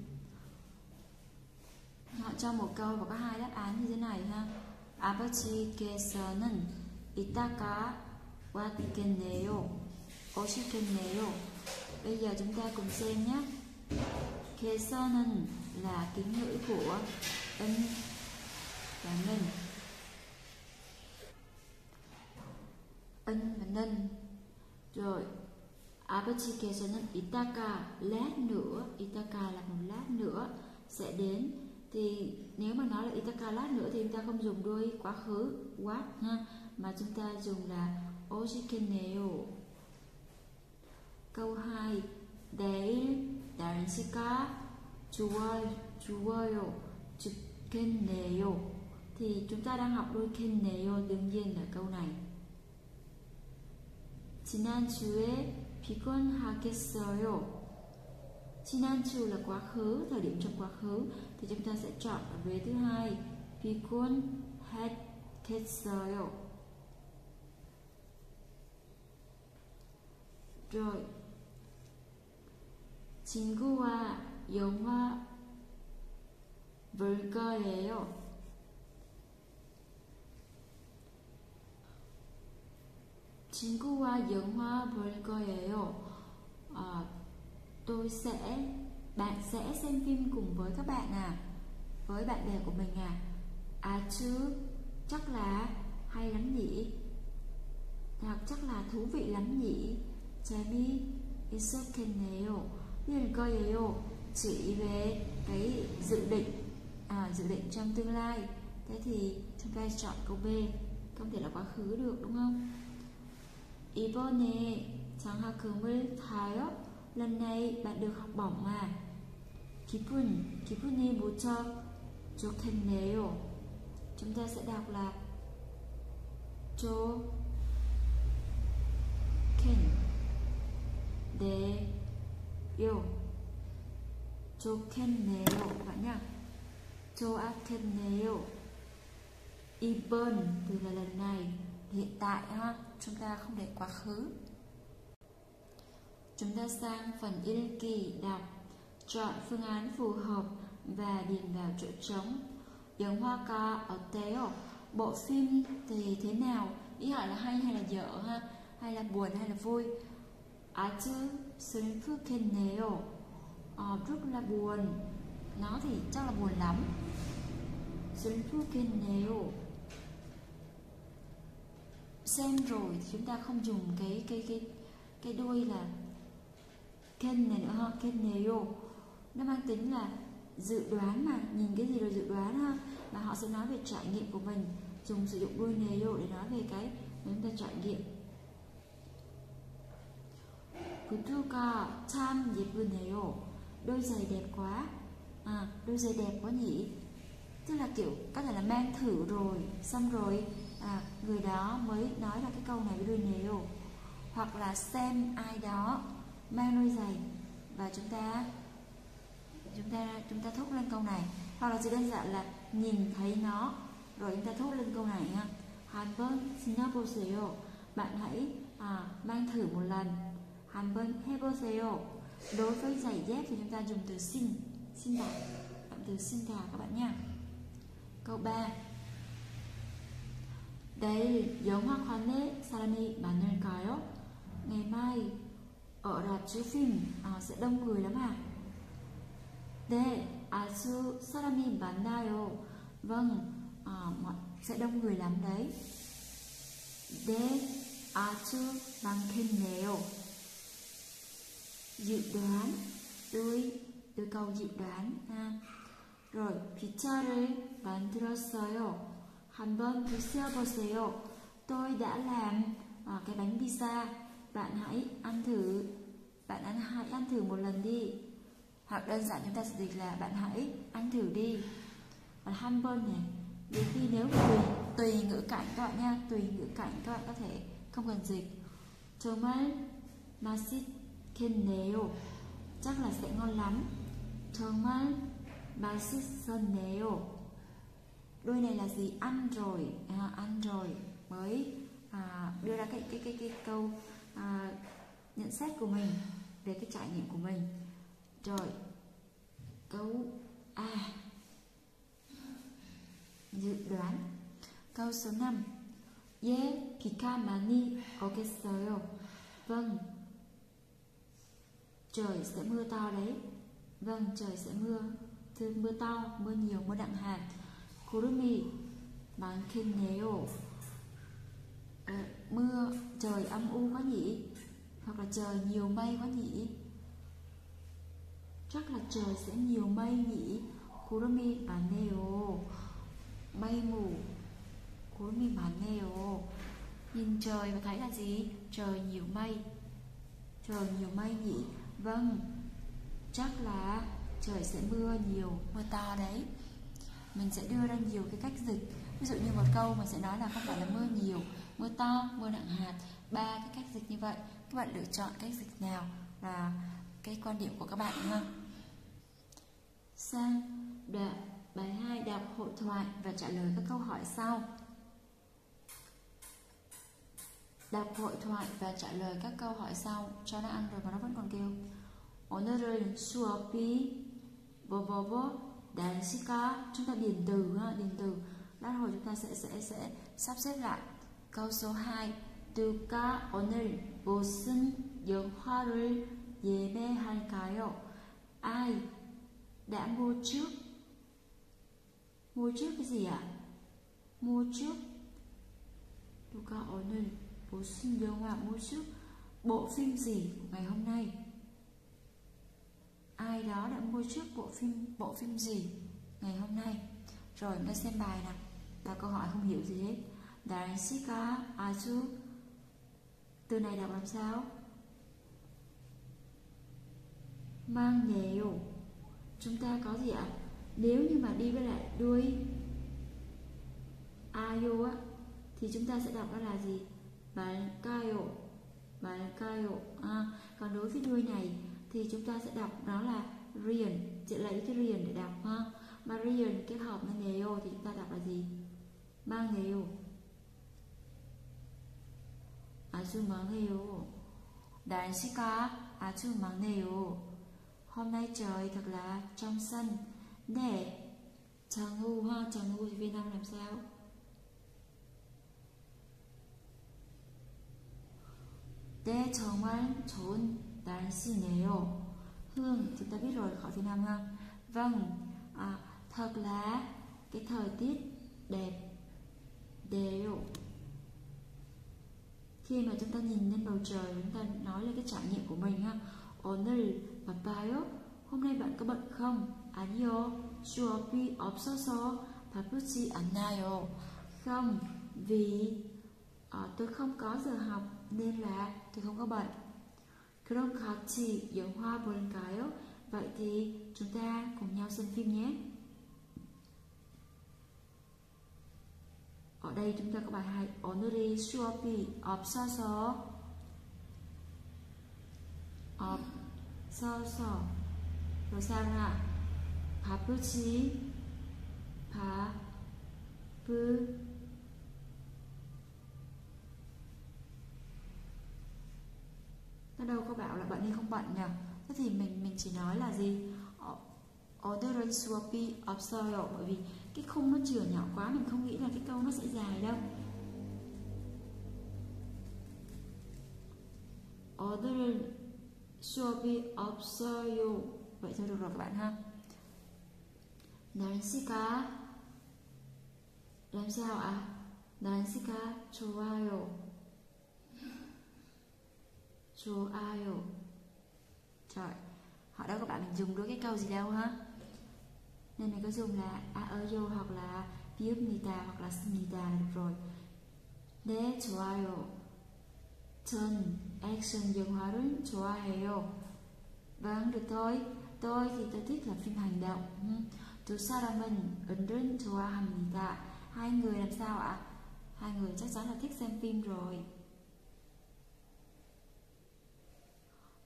họ cho một câu và có hai đáp án như thế này ha 아버지께서는 이따가 왔겠네요 오시겠네요 Bây giờ chúng ta cùng xem nhé 개선은 là kính ngữ của ân và ninh ân và ninh rồi 아버지께서는 이따가 lát nữa 이따가 là một lát nữa sẽ đến thì nếu mà nói là 이따가 lát nữa thì chúng ta không dùng đuôi quá khứ what ha mà chúng ta dùng là 오시겠네요 câu 2 내일 날씨가 좋아, 좋아요 좋겠네요 thì chúng ta đang học đôi 겠네요 đương nhiên là câu này 지난주에 피곤하겠어요 지난주 là quá khứ thời điểm trong quá khứ thì chúng ta sẽ chọn ở vế thứ hai 피곤했겠어요 rồi 친구와 영화 볼 거예요. 친구와 영화 볼 거예요. À, tôi sẽ bạn sẽ xem phim cùng với các bạn à với bạn bè của mình à à chứ chắc là hay lắm nhỉ hoặc chắc là thú vị lắm nhỉ 재미 있었겠네요 읽 거예요 chỉ về cái dự định à, dự định trong tương lai thế thì chúng ta chọn câu B không thể là quá khứ được đúng không 이번에 장학금을 타요 lần này bạn được học bổng à 기분 기분이 무척 좋겠네요 chúng ta sẽ đọc là 좋겠 네요 좋겠네요 các bạn nhá 좋겠네요 이번 từ là lần này hiện tại ha chúng ta không để quá khứ chúng ta sang phần 읽기 đọc chọn phương án phù hợp và điền vào chỗ trống 영화가 어때요 bộ phim thì thế nào ý hỏi là hay hay là dở ha hay là buồn hay là vui 아주 슬프겠네요 à, rất là buồn nó thì chắc là buồn lắm 슬프겠네요 xem rồi thì chúng ta không dùng cái cái cái cái đuôi là ken này nữa ha kenneyo nó mang tính là dự đoán mà nhìn cái gì rồi dự đoán ha mà họ sẽ nói về trải nghiệm của mình dùng sử dụng đuôi neyo để nói về cái mà chúng ta trải nghiệm 구두가 참 예쁘네요. Đôi giày đẹp quá. À, đôi giày đẹp quá nhỉ? Tức là kiểu có thể là mang thử rồi, xong rồi à, người đó mới nói là cái câu này với đôi nếu hoặc là xem ai đó mang đôi giày và chúng ta chúng ta chúng ta thốt lên câu này hoặc là chỉ đơn giản là nhìn thấy nó rồi chúng ta thốt lên câu này nha 한번 신어보세요 bạn hãy à, mang thử một lần 한번 해보세요. Đối với giày dép thì chúng ta dùng từ xin, xin đà, động từ xin đà các bạn nha. Câu 3. 내일 영화관에 사람이 많을까요? Ngày mai ở rạp chiếu phim à, sẽ đông người lắm à? 네, 아주 사람이 많아요. Vâng, à, mọi sẽ đông người lắm đấy. 네, 아주 많겠네요. Dự đoán, tôi, tôi câu dự đoán. Ha. rồi, 피자를 만들었어요. 한번 드셔보세요. Tôi đã làm à, cái bánh pizza. Bạn hãy ăn thử. Bạn ăn hãy ăn thử một lần đi. Hoặc đơn giản chúng ta sẽ dịch là bạn hãy ăn thử đi. Và 한번 này, đôi khi nếu tùy tùy ngữ cảnh các bạn nha, tùy ngữ cảnh các bạn có thể không cần dịch. 정말 맛있겠네요. chắc là sẽ ngon lắm. 정말 맛있었네요. Đôi này là gì? Ăn rồi, à, ăn rồi mới à, đưa ra cái cái cái cái câu à, nhận xét của mình về cái trải nghiệm của mình. Rồi, câu A dự đoán. Câu số 5 예, 비가 많이 오겠어요. Vâng, trời sẽ mưa to đấy. Vâng, trời sẽ mưa. Thưa mưa to, mưa nhiều, mưa nặng hạt. 구름이 많겠네요. À, mưa trời âm u quá nhỉ? Hoặc là trời nhiều mây quá nhỉ? Chắc là trời sẽ nhiều mây nhỉ? 구름이 많네요. Mây mù. 구름이 많네요. Nhìn trời và thấy là gì? Trời nhiều mây. Trời nhiều mây nhỉ? Vâng, chắc là trời sẽ mưa nhiều, mưa to đấy. Mình sẽ đưa ra nhiều cái cách dịch. Ví dụ như một câu mình sẽ nói là không phải là mưa nhiều, mưa to, mưa nặng hạt. Ba cái cách dịch như vậy. Các bạn lựa chọn cách dịch nào là cái quan điểm của các bạn ha. Sang đoạn bài 2 đọc hội thoại và trả lời các câu hỏi sau. Đọc hội thoại và trả lời các câu hỏi sau Cho nó ăn rồi mà nó vẫn còn kêu 오늘은 수업이 뭐뭐뭐 날씨가 chúng ta điền từ ha, điền từ lát hồi chúng ta sẽ sẽ sẽ sắp xếp lại câu số 2 누가 오늘 무슨 영화를 예매할까요? ai đã mua trước mua trước cái gì ạ? mua trước 누가 오늘 무슨 영화 mua trước bộ phim gì của ngày hôm nay ai đó đã mua trước bộ phim bộ phim gì ngày hôm nay? Rồi ta xem bài nào? Ba câu hỏi không hiểu gì hết. Đại sĩ có ai chú? Từ này đọc làm sao? Mang nhiều. Chúng ta có gì ạ? Nếu như mà đi với lại đuôi ayo á thì chúng ta sẽ đọc đó là gì? Bạn cayo bạn cayo à, còn đối với đuôi này thì chúng ta sẽ đọc nó là riền chị lấy cái riền để đọc ha mà riền kết hợp với neo thì chúng ta đọc là gì mang neo 아주 많네요. 날씨가 아주 많네요. Hôm nay trời thật là trong xanh. Nè, chào ngu ha, chào ngu thì Việt Nam làm sao? 네, 정말 좋은 날씨네요. Hương chúng ta biết rồi khỏi Việt Nam ha. Vâng, à, thật là cái thời tiết đẹp đều. Khi mà chúng ta nhìn lên bầu trời chúng ta nói lên cái trải nghiệm của mình ha. 오늘 바빠요? Hôm nay bạn có bận không? 아니요. 수업이 없어서 바쁘지 않나요? Không, vì à, tôi không có giờ học nên là tôi không có bận. 그럼 같이 영화 볼까요? Vậy thì chúng ta cùng nhau xem phim nhé. Ở đây chúng ta có bài 2 오늘이 수업이 없어서 없어서 rồi sao nào 바쁘지 바쁘 nó đâu có bảo là bận hay không bận nhỉ thế thì mình mình chỉ nói là gì 오늘은 수업이 없어요 bởi vì cái khung nó chừa nhỏ quá mình không nghĩ là cái câu nó sẽ dài đâu 오늘은 수업이 없어요 vậy thôi được rồi các bạn ha 날씨가 làm sao ạ? 날씨가 좋아요. 좋아요. Trời, họ đâu có bạn mình dùng đôi cái câu gì đâu ha. Nên mình có dùng là 아어요 hoặc là 비읍니다 hoặc là 씁니다 là được rồi. 네, 좋아요. 전 액션 영화를 좋아해요. Vâng, được thôi. Tôi thì tôi thích là phim hành động. 두 사람은 은근 좋아합니다. Hai người làm sao ạ? Hai người chắc chắn là thích xem phim rồi.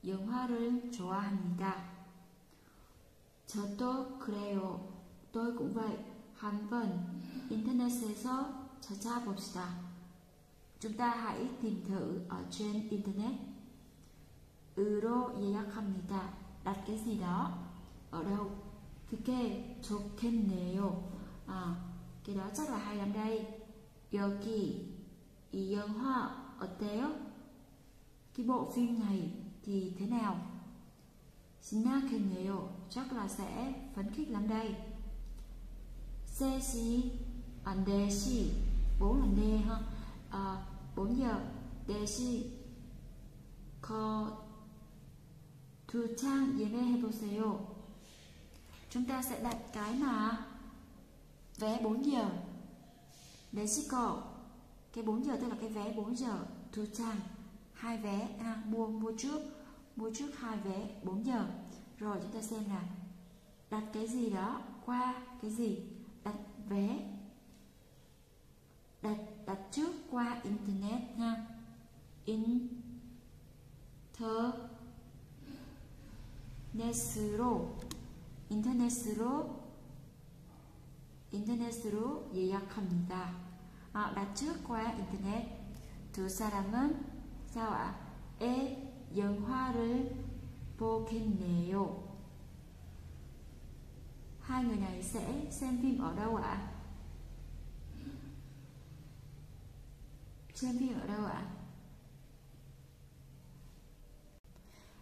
영화를 좋아합니다. 저도 그래요. cũng vậy. 한번 인터넷에서 찾아봅시다. Tìm thử ở trên internet. 으로 예약합니다. ở đâu? 그게 좋겠네요. Hay lắm đây. 여기 이 영화 어때요? Bộ phim này thì thế nào? 신나겠네요. Chắc là sẽ phấn khích lắm đây. 세시 안 대시 bốn là nê ha. À, 4 giờ 대시 거 두 창 예매해 보세요. Chúng ta sẽ đặt cái mà vé 4 giờ. 대시 거 cái 4 giờ tức là cái vé 4 giờ. 두 창 hai vé à, mua mua trước mua trước hai vé 4 giờ rồi chúng ta xem là đặt cái gì đó qua cái gì đặt vé đặt đặt trước qua internet nha in thơ 인터넷으로 인터넷으로 인터넷으로 예약합니다. À, đặt trước qua internet. 두 사람은 sao ạ? 에 영화를 보겠네요. Hai người này sẽ xem phim ở đâu ạ? Xem phim ở đâu ạ?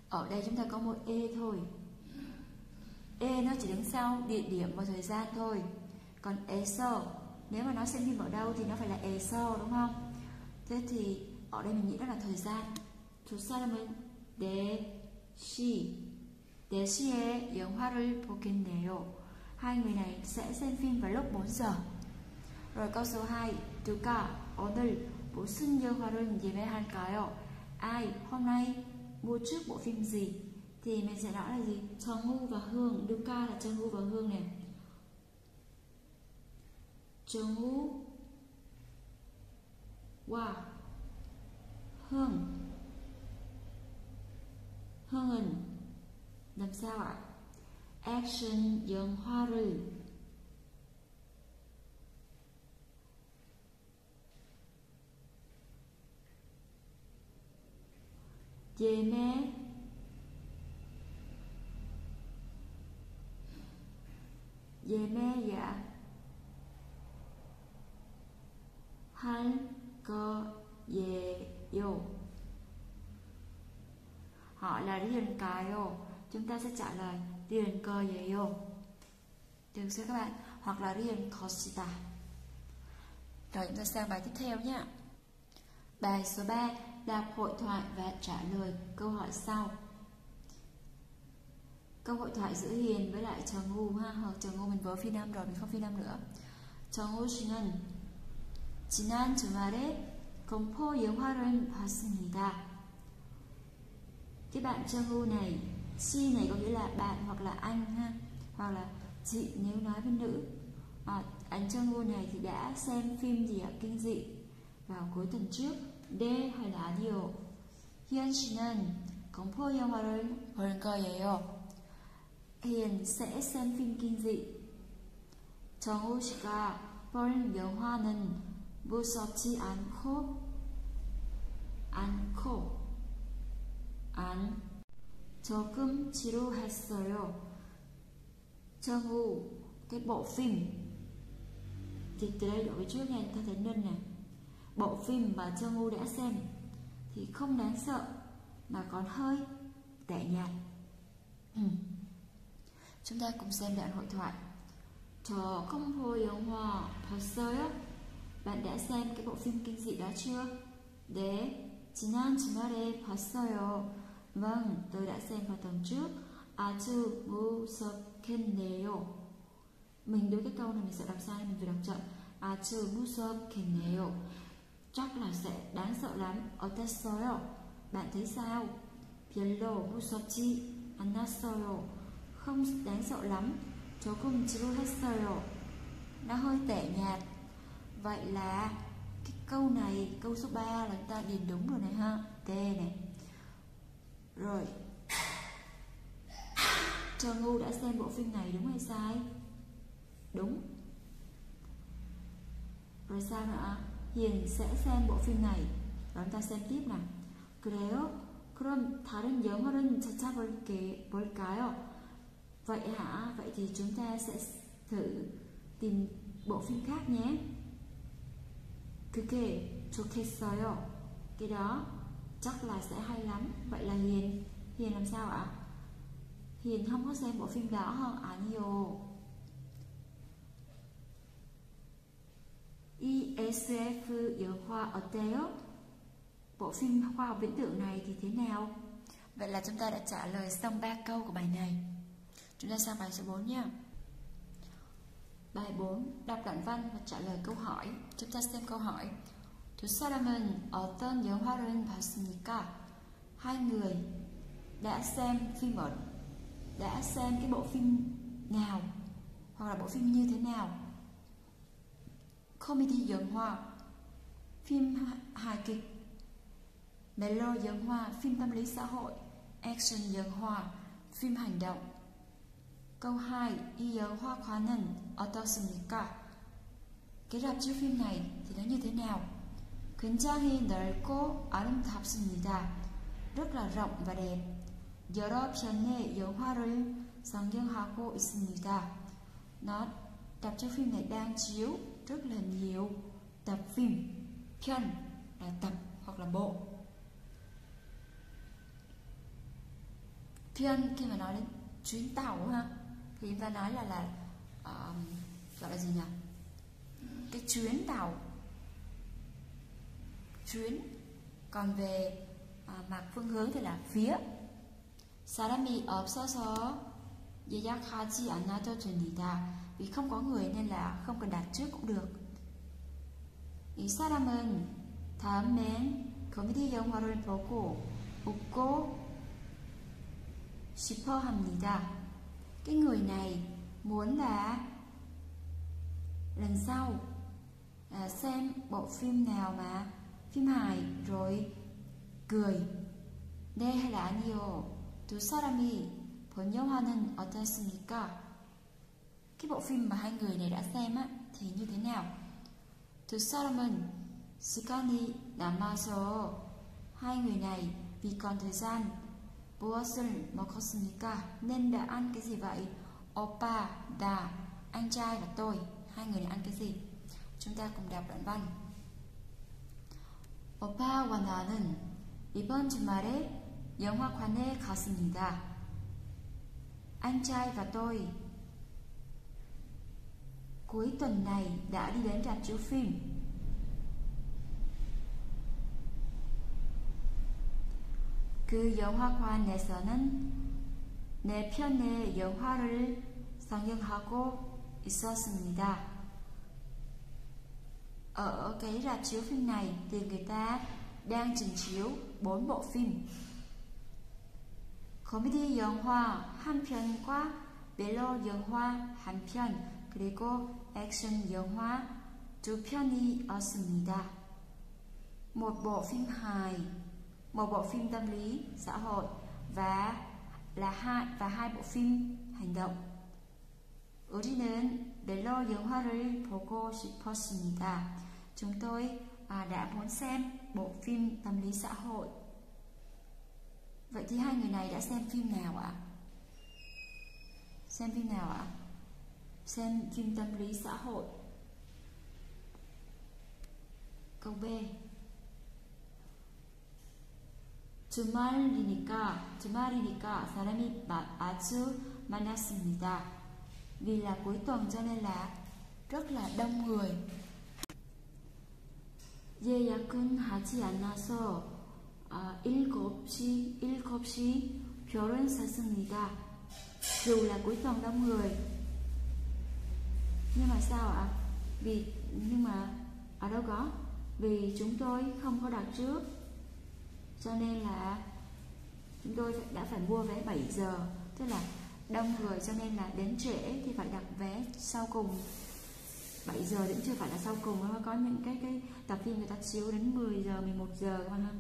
Ở đây chúng ta có một E thôi E nó chỉ đứng sau địa điểm và thời gian thôi Còn E sơ Nếu mà nó xem phim ở đâu thì nó phải là E sơ đúng không? Thế thì ở đây mình nghĩ đó là thời gian 두 사람은 4시 4시에 영화를 보겠네요 Hai người này sẽ xem phim vào lúc 4 giờ Rồi câu số 2 누가 오늘 무슨 영화를 예매할까요? Ai hôm nay mua trước bộ phim gì thì mình sẽ nói là gì Chong Hu và Hương Duka là Chong Hu và Hương này Chong Hu và Hương hơn làm sao ạ? Action dân hoa rư dê mé. Dê mé dạ. Hal có về vô. Họ là riêng cayo. Chúng ta sẽ trả lời riêng 거예요. Được chưa các bạn? Hoặc là riêng 것이다. Rồi chúng ta sang bài tiếp theo nhé. Bài số 3 đọc hội thoại và trả lời câu hỏi sau. Câu hội thoại giữa Hiền với lại Trần Ngu ha, hoặc Trần Ngu mình vừa phi năm rồi mình không phi năm nữa. 정우 씨는 지난 주말에 공포 영화를 봤습니다. Cái bạn Changu này, si này có nghĩa là bạn hoặc là anh ha, hoặc là chị nếu nói với nữ. À, anh Changu này thì đã xem phim gì ạ? Kinh dị vào cuối tuần trước. D hay là 아니요. 희연 씨는 공포 영화를 볼 거예요. Hiền sẽ xem phim kinh dị. 정우 씨가 볼 영화는 무섭지 않고 않고 안 조금 지루했어요. 정우 cái bộ phim dịch từ đây đổi với trước nha ta thấy nân này bộ phim mà Jung đã xem thì không đáng sợ mà còn hơi tệ nhạt. Ừ. Chúng ta cùng xem đoạn hội thoại. 저 không 영화 봤어요? Bạn đã xem cái bộ phim kinh dị đó chưa? 네, 지난 주말에 봤어요. Vâng, tôi đã xem vào tuần trước. 아주 무섭겠네요. Mình đối cái câu này mình sẽ đọc sai mình phải đọc chậm. 아주 무섭겠네요. Chắc là sẽ đáng sợ lắm. 어땠어요? Bạn thấy sao? 별로 무섭지 않았어요. Không đáng sợ lắm. 조금 지루했어요. Nó hơi tẻ nhạt. Vậy là cái câu này, câu số 3 là chúng ta điền đúng rồi này ha. T này. Rồi. Cho Ngu đã xem bộ phim này đúng hay sai? Đúng. Rồi sao nữa? Hiền sẽ xem bộ phim này. Rồi chúng ta xem tiếp nào. 그래요? 그럼 다른 영화를 찾아볼게 볼까요? Vậy hả? Vậy thì chúng ta sẽ thử tìm bộ phim khác nhé. 그게 좋겠어요. Cái đó chắc là sẽ hay lắm. Vậy là Hiền, Hiền làm sao ạ? Hiền không có xem bộ phim đó hả? 아니요. ESF 영화 어때요? Bộ phim khoa học viễn tưởng này thì thế nào? Vậy là chúng ta đã trả lời xong 3 câu của bài này. Chúng ta sang bài số 4 nha. Bài 4. Đọc đoạn văn và trả lời câu hỏi. Chúng ta xem câu hỏi. 두 사람은 어떤 영화를 봤습니까? Hai người đã xem phim ở đã xem cái bộ phim nào hoặc là bộ phim như thế nào? Comedy 영화 phim hài kịch Melo dân hoa, phim tâm lý xã hội Action dân hoa, phim hành động Câu 2 이 영화관은 어떻습니까? Cái rạp chiếu phim này thì nó như thế nào? 굉장히 넓고 아름답습니다. rất là rộng và đẹp. 여러 편의 영화를 상영하고 있습니다. Nó rạp chiếu phim này đang chiếu rất là nhiều tập phim. 편 là tập hoặc là bộ. Phiên khi mà nói đến chuyến tàu ha thì chúng ta nói là là uh, gọi là gì nhỉ cái chuyến tàu chuyến còn về uh, mặt phương hướng thì là phía 사람이 없어서 예약하지 않아도 됩니다. Vì không có người nên là không cần đặt trước cũng được. 이 사람은 다음엔 코미디 영화를 보고 웃고 싶어 합니다. Cái người này muốn là lần sau à, xem bộ phim nào mà phim hài rồi cười. 네 hay là 아니요. 두 사람이 본 영화는 어땠습니까? Cái bộ phim mà hai người này đã xem á thì như thế nào? 두 사람은 시간이 남아서 hai người này vì còn thời gian 무엇을 먹었습니까? Nên đã ăn cái gì vậy? Oppa, đà, anh trai và tôi Hai người này ăn cái gì? Chúng ta cùng đọc đoạn văn 오빠 와 나는 이번 주말에 영화관에 갔습니다. Anh trai và tôi cuối tuần này đã đi đến rạp chiếu phim. 그 영화관에서는 네 편의 영화를 상영하고 있었습니다. Ở cái rạp chiếu phim này thì người ta đang trình chiếu bốn bộ phim. 코미디 영화 한 편과 멜로 영화 한 편, 그리고 액션 영화 두 편이었습니다. Một bộ phim hài một bộ phim tâm lý xã hội và là hai và hai bộ phim hành động. 우리는 멜로 영화를 보고 싶었습니다. Chúng tôi à, đã muốn xem bộ phim tâm lý xã hội. Vậy thì hai người này đã xem phim nào ạ? Xem phim nào ạ? Xem phim tâm lý xã hội. Câu B. 주말이니까 주말이니까 사람이 아주 많았습니다. vì là cuối tuần cho nên là rất là đông người 예약은 하지 않아서 아, 7시, 7시 별은 샀습니다. Dù là cuối tuần đông người Nhưng mà sao ạ? Vì nhưng mà ở đâu có Vì chúng tôi không có đặt trước Cho nên là chúng tôi đã phải mua vé 7 giờ Tức là đông người cho nên là đến trễ thì phải đặt vé sau cùng 7 giờ cũng chưa phải là sau cùng nó có những cái cái tập phim người ta chiếu đến 10 giờ 11 giờ các bạn ha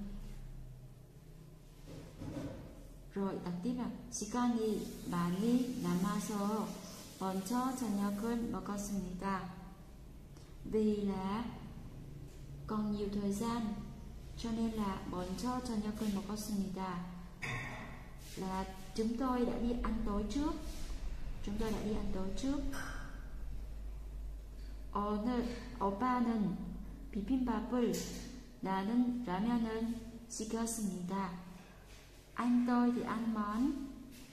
rồi đặt tiếp là 시간이 많이 남아서 먼저 저녁을 먹었습니다. Vì là còn nhiều thời gian cho nên là 먼저 저녁을 먹었습니다. Là chúng tôi đã đi ăn tối trước. Chúng tôi đã đi ăn tối trước. 어느 오빠는 비빔밥을 나는 라면을 시켰습니다. Anh tôi thì ăn món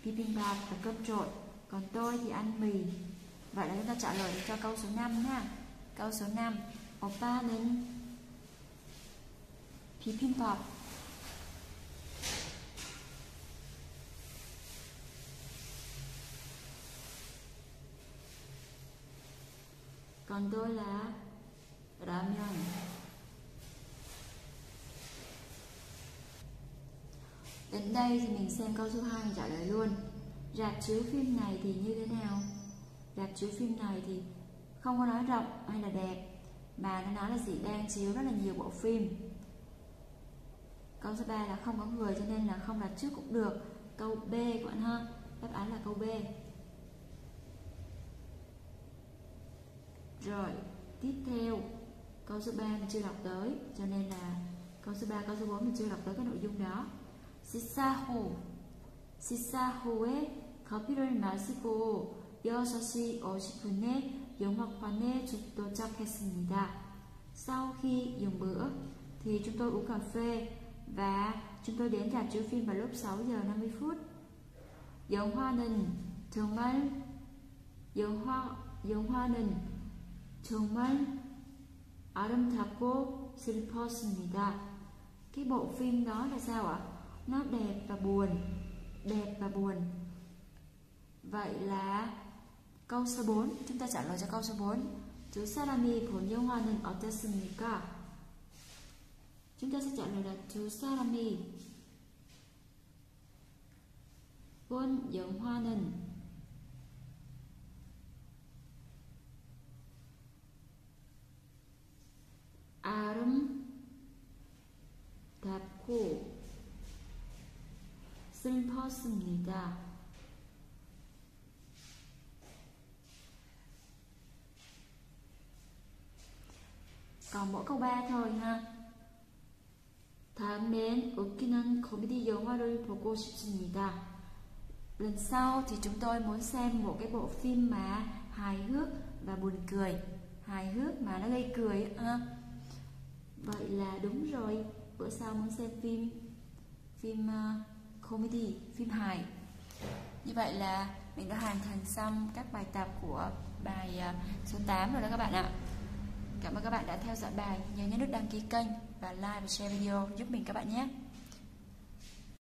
bibimbap là cơm trộn, còn tôi thì ăn mì. Vậy là chúng ta trả lời cho câu số 5 nha. Câu số 5. 오빠는 비빔밥 còn tôi là ramen đến đây thì mình xem câu số 2 mình trả lời luôn. Rạp chiếu phim này thì như thế nào? Rạp chiếu phim này thì không có nói rộng hay là đẹp, mà nó nói là gì? Đang chiếu rất là nhiều bộ phim. Câu số 3 là không có người cho nên là không đặt trước cũng được. Câu B của bạn ha, đáp án là câu B. Rồi, tiếp theo câu số 3 mình chưa đọc tới cho nên là câu số 3, câu số 4 mình chưa đọc tới cái nội dung đó. 시사호 시사호에 커피를 마시고 6시 50분에 영화관에 도착했습니다. Sau khi dùng bữa thì chúng tôi uống cà phê và chúng tôi đến rạp chiếu phim vào lúc 6 giờ 50 phút. 영화는 정말 영화 영화는 정말 아름답고 슬펐습니다. Cái bộ phim đó là sao ạ? Nó đẹp và buồn, đẹp và buồn. Vậy là câu số 4, chúng ta trả lời cho câu số 4. 두 사람이 본 영화는 어땠습니까? Chúng ta sẽ trả lời là 두 사람이 본 영화는 아름답고 슬펐습니다. Còn mỗi câu 3 thôi ha. 다음엔 웃기는 코미디 영화를 보고 싶습니다. Lần sau thì chúng tôi muốn xem một cái bộ phim mà hài hước và buồn cười. Hài hước mà nó gây cười ha. Vậy là đúng rồi. Bữa sau muốn xem phim phim uh, comedy, phim hài. Như vậy là mình đã hoàn thành xong các bài tập của bài uh, số 8 rồi đó các bạn ạ. Cảm ơn các bạn đã theo dõi bài. Nhớ nhấn nút đăng ký kênh và like và share video giúp mình các bạn nhé.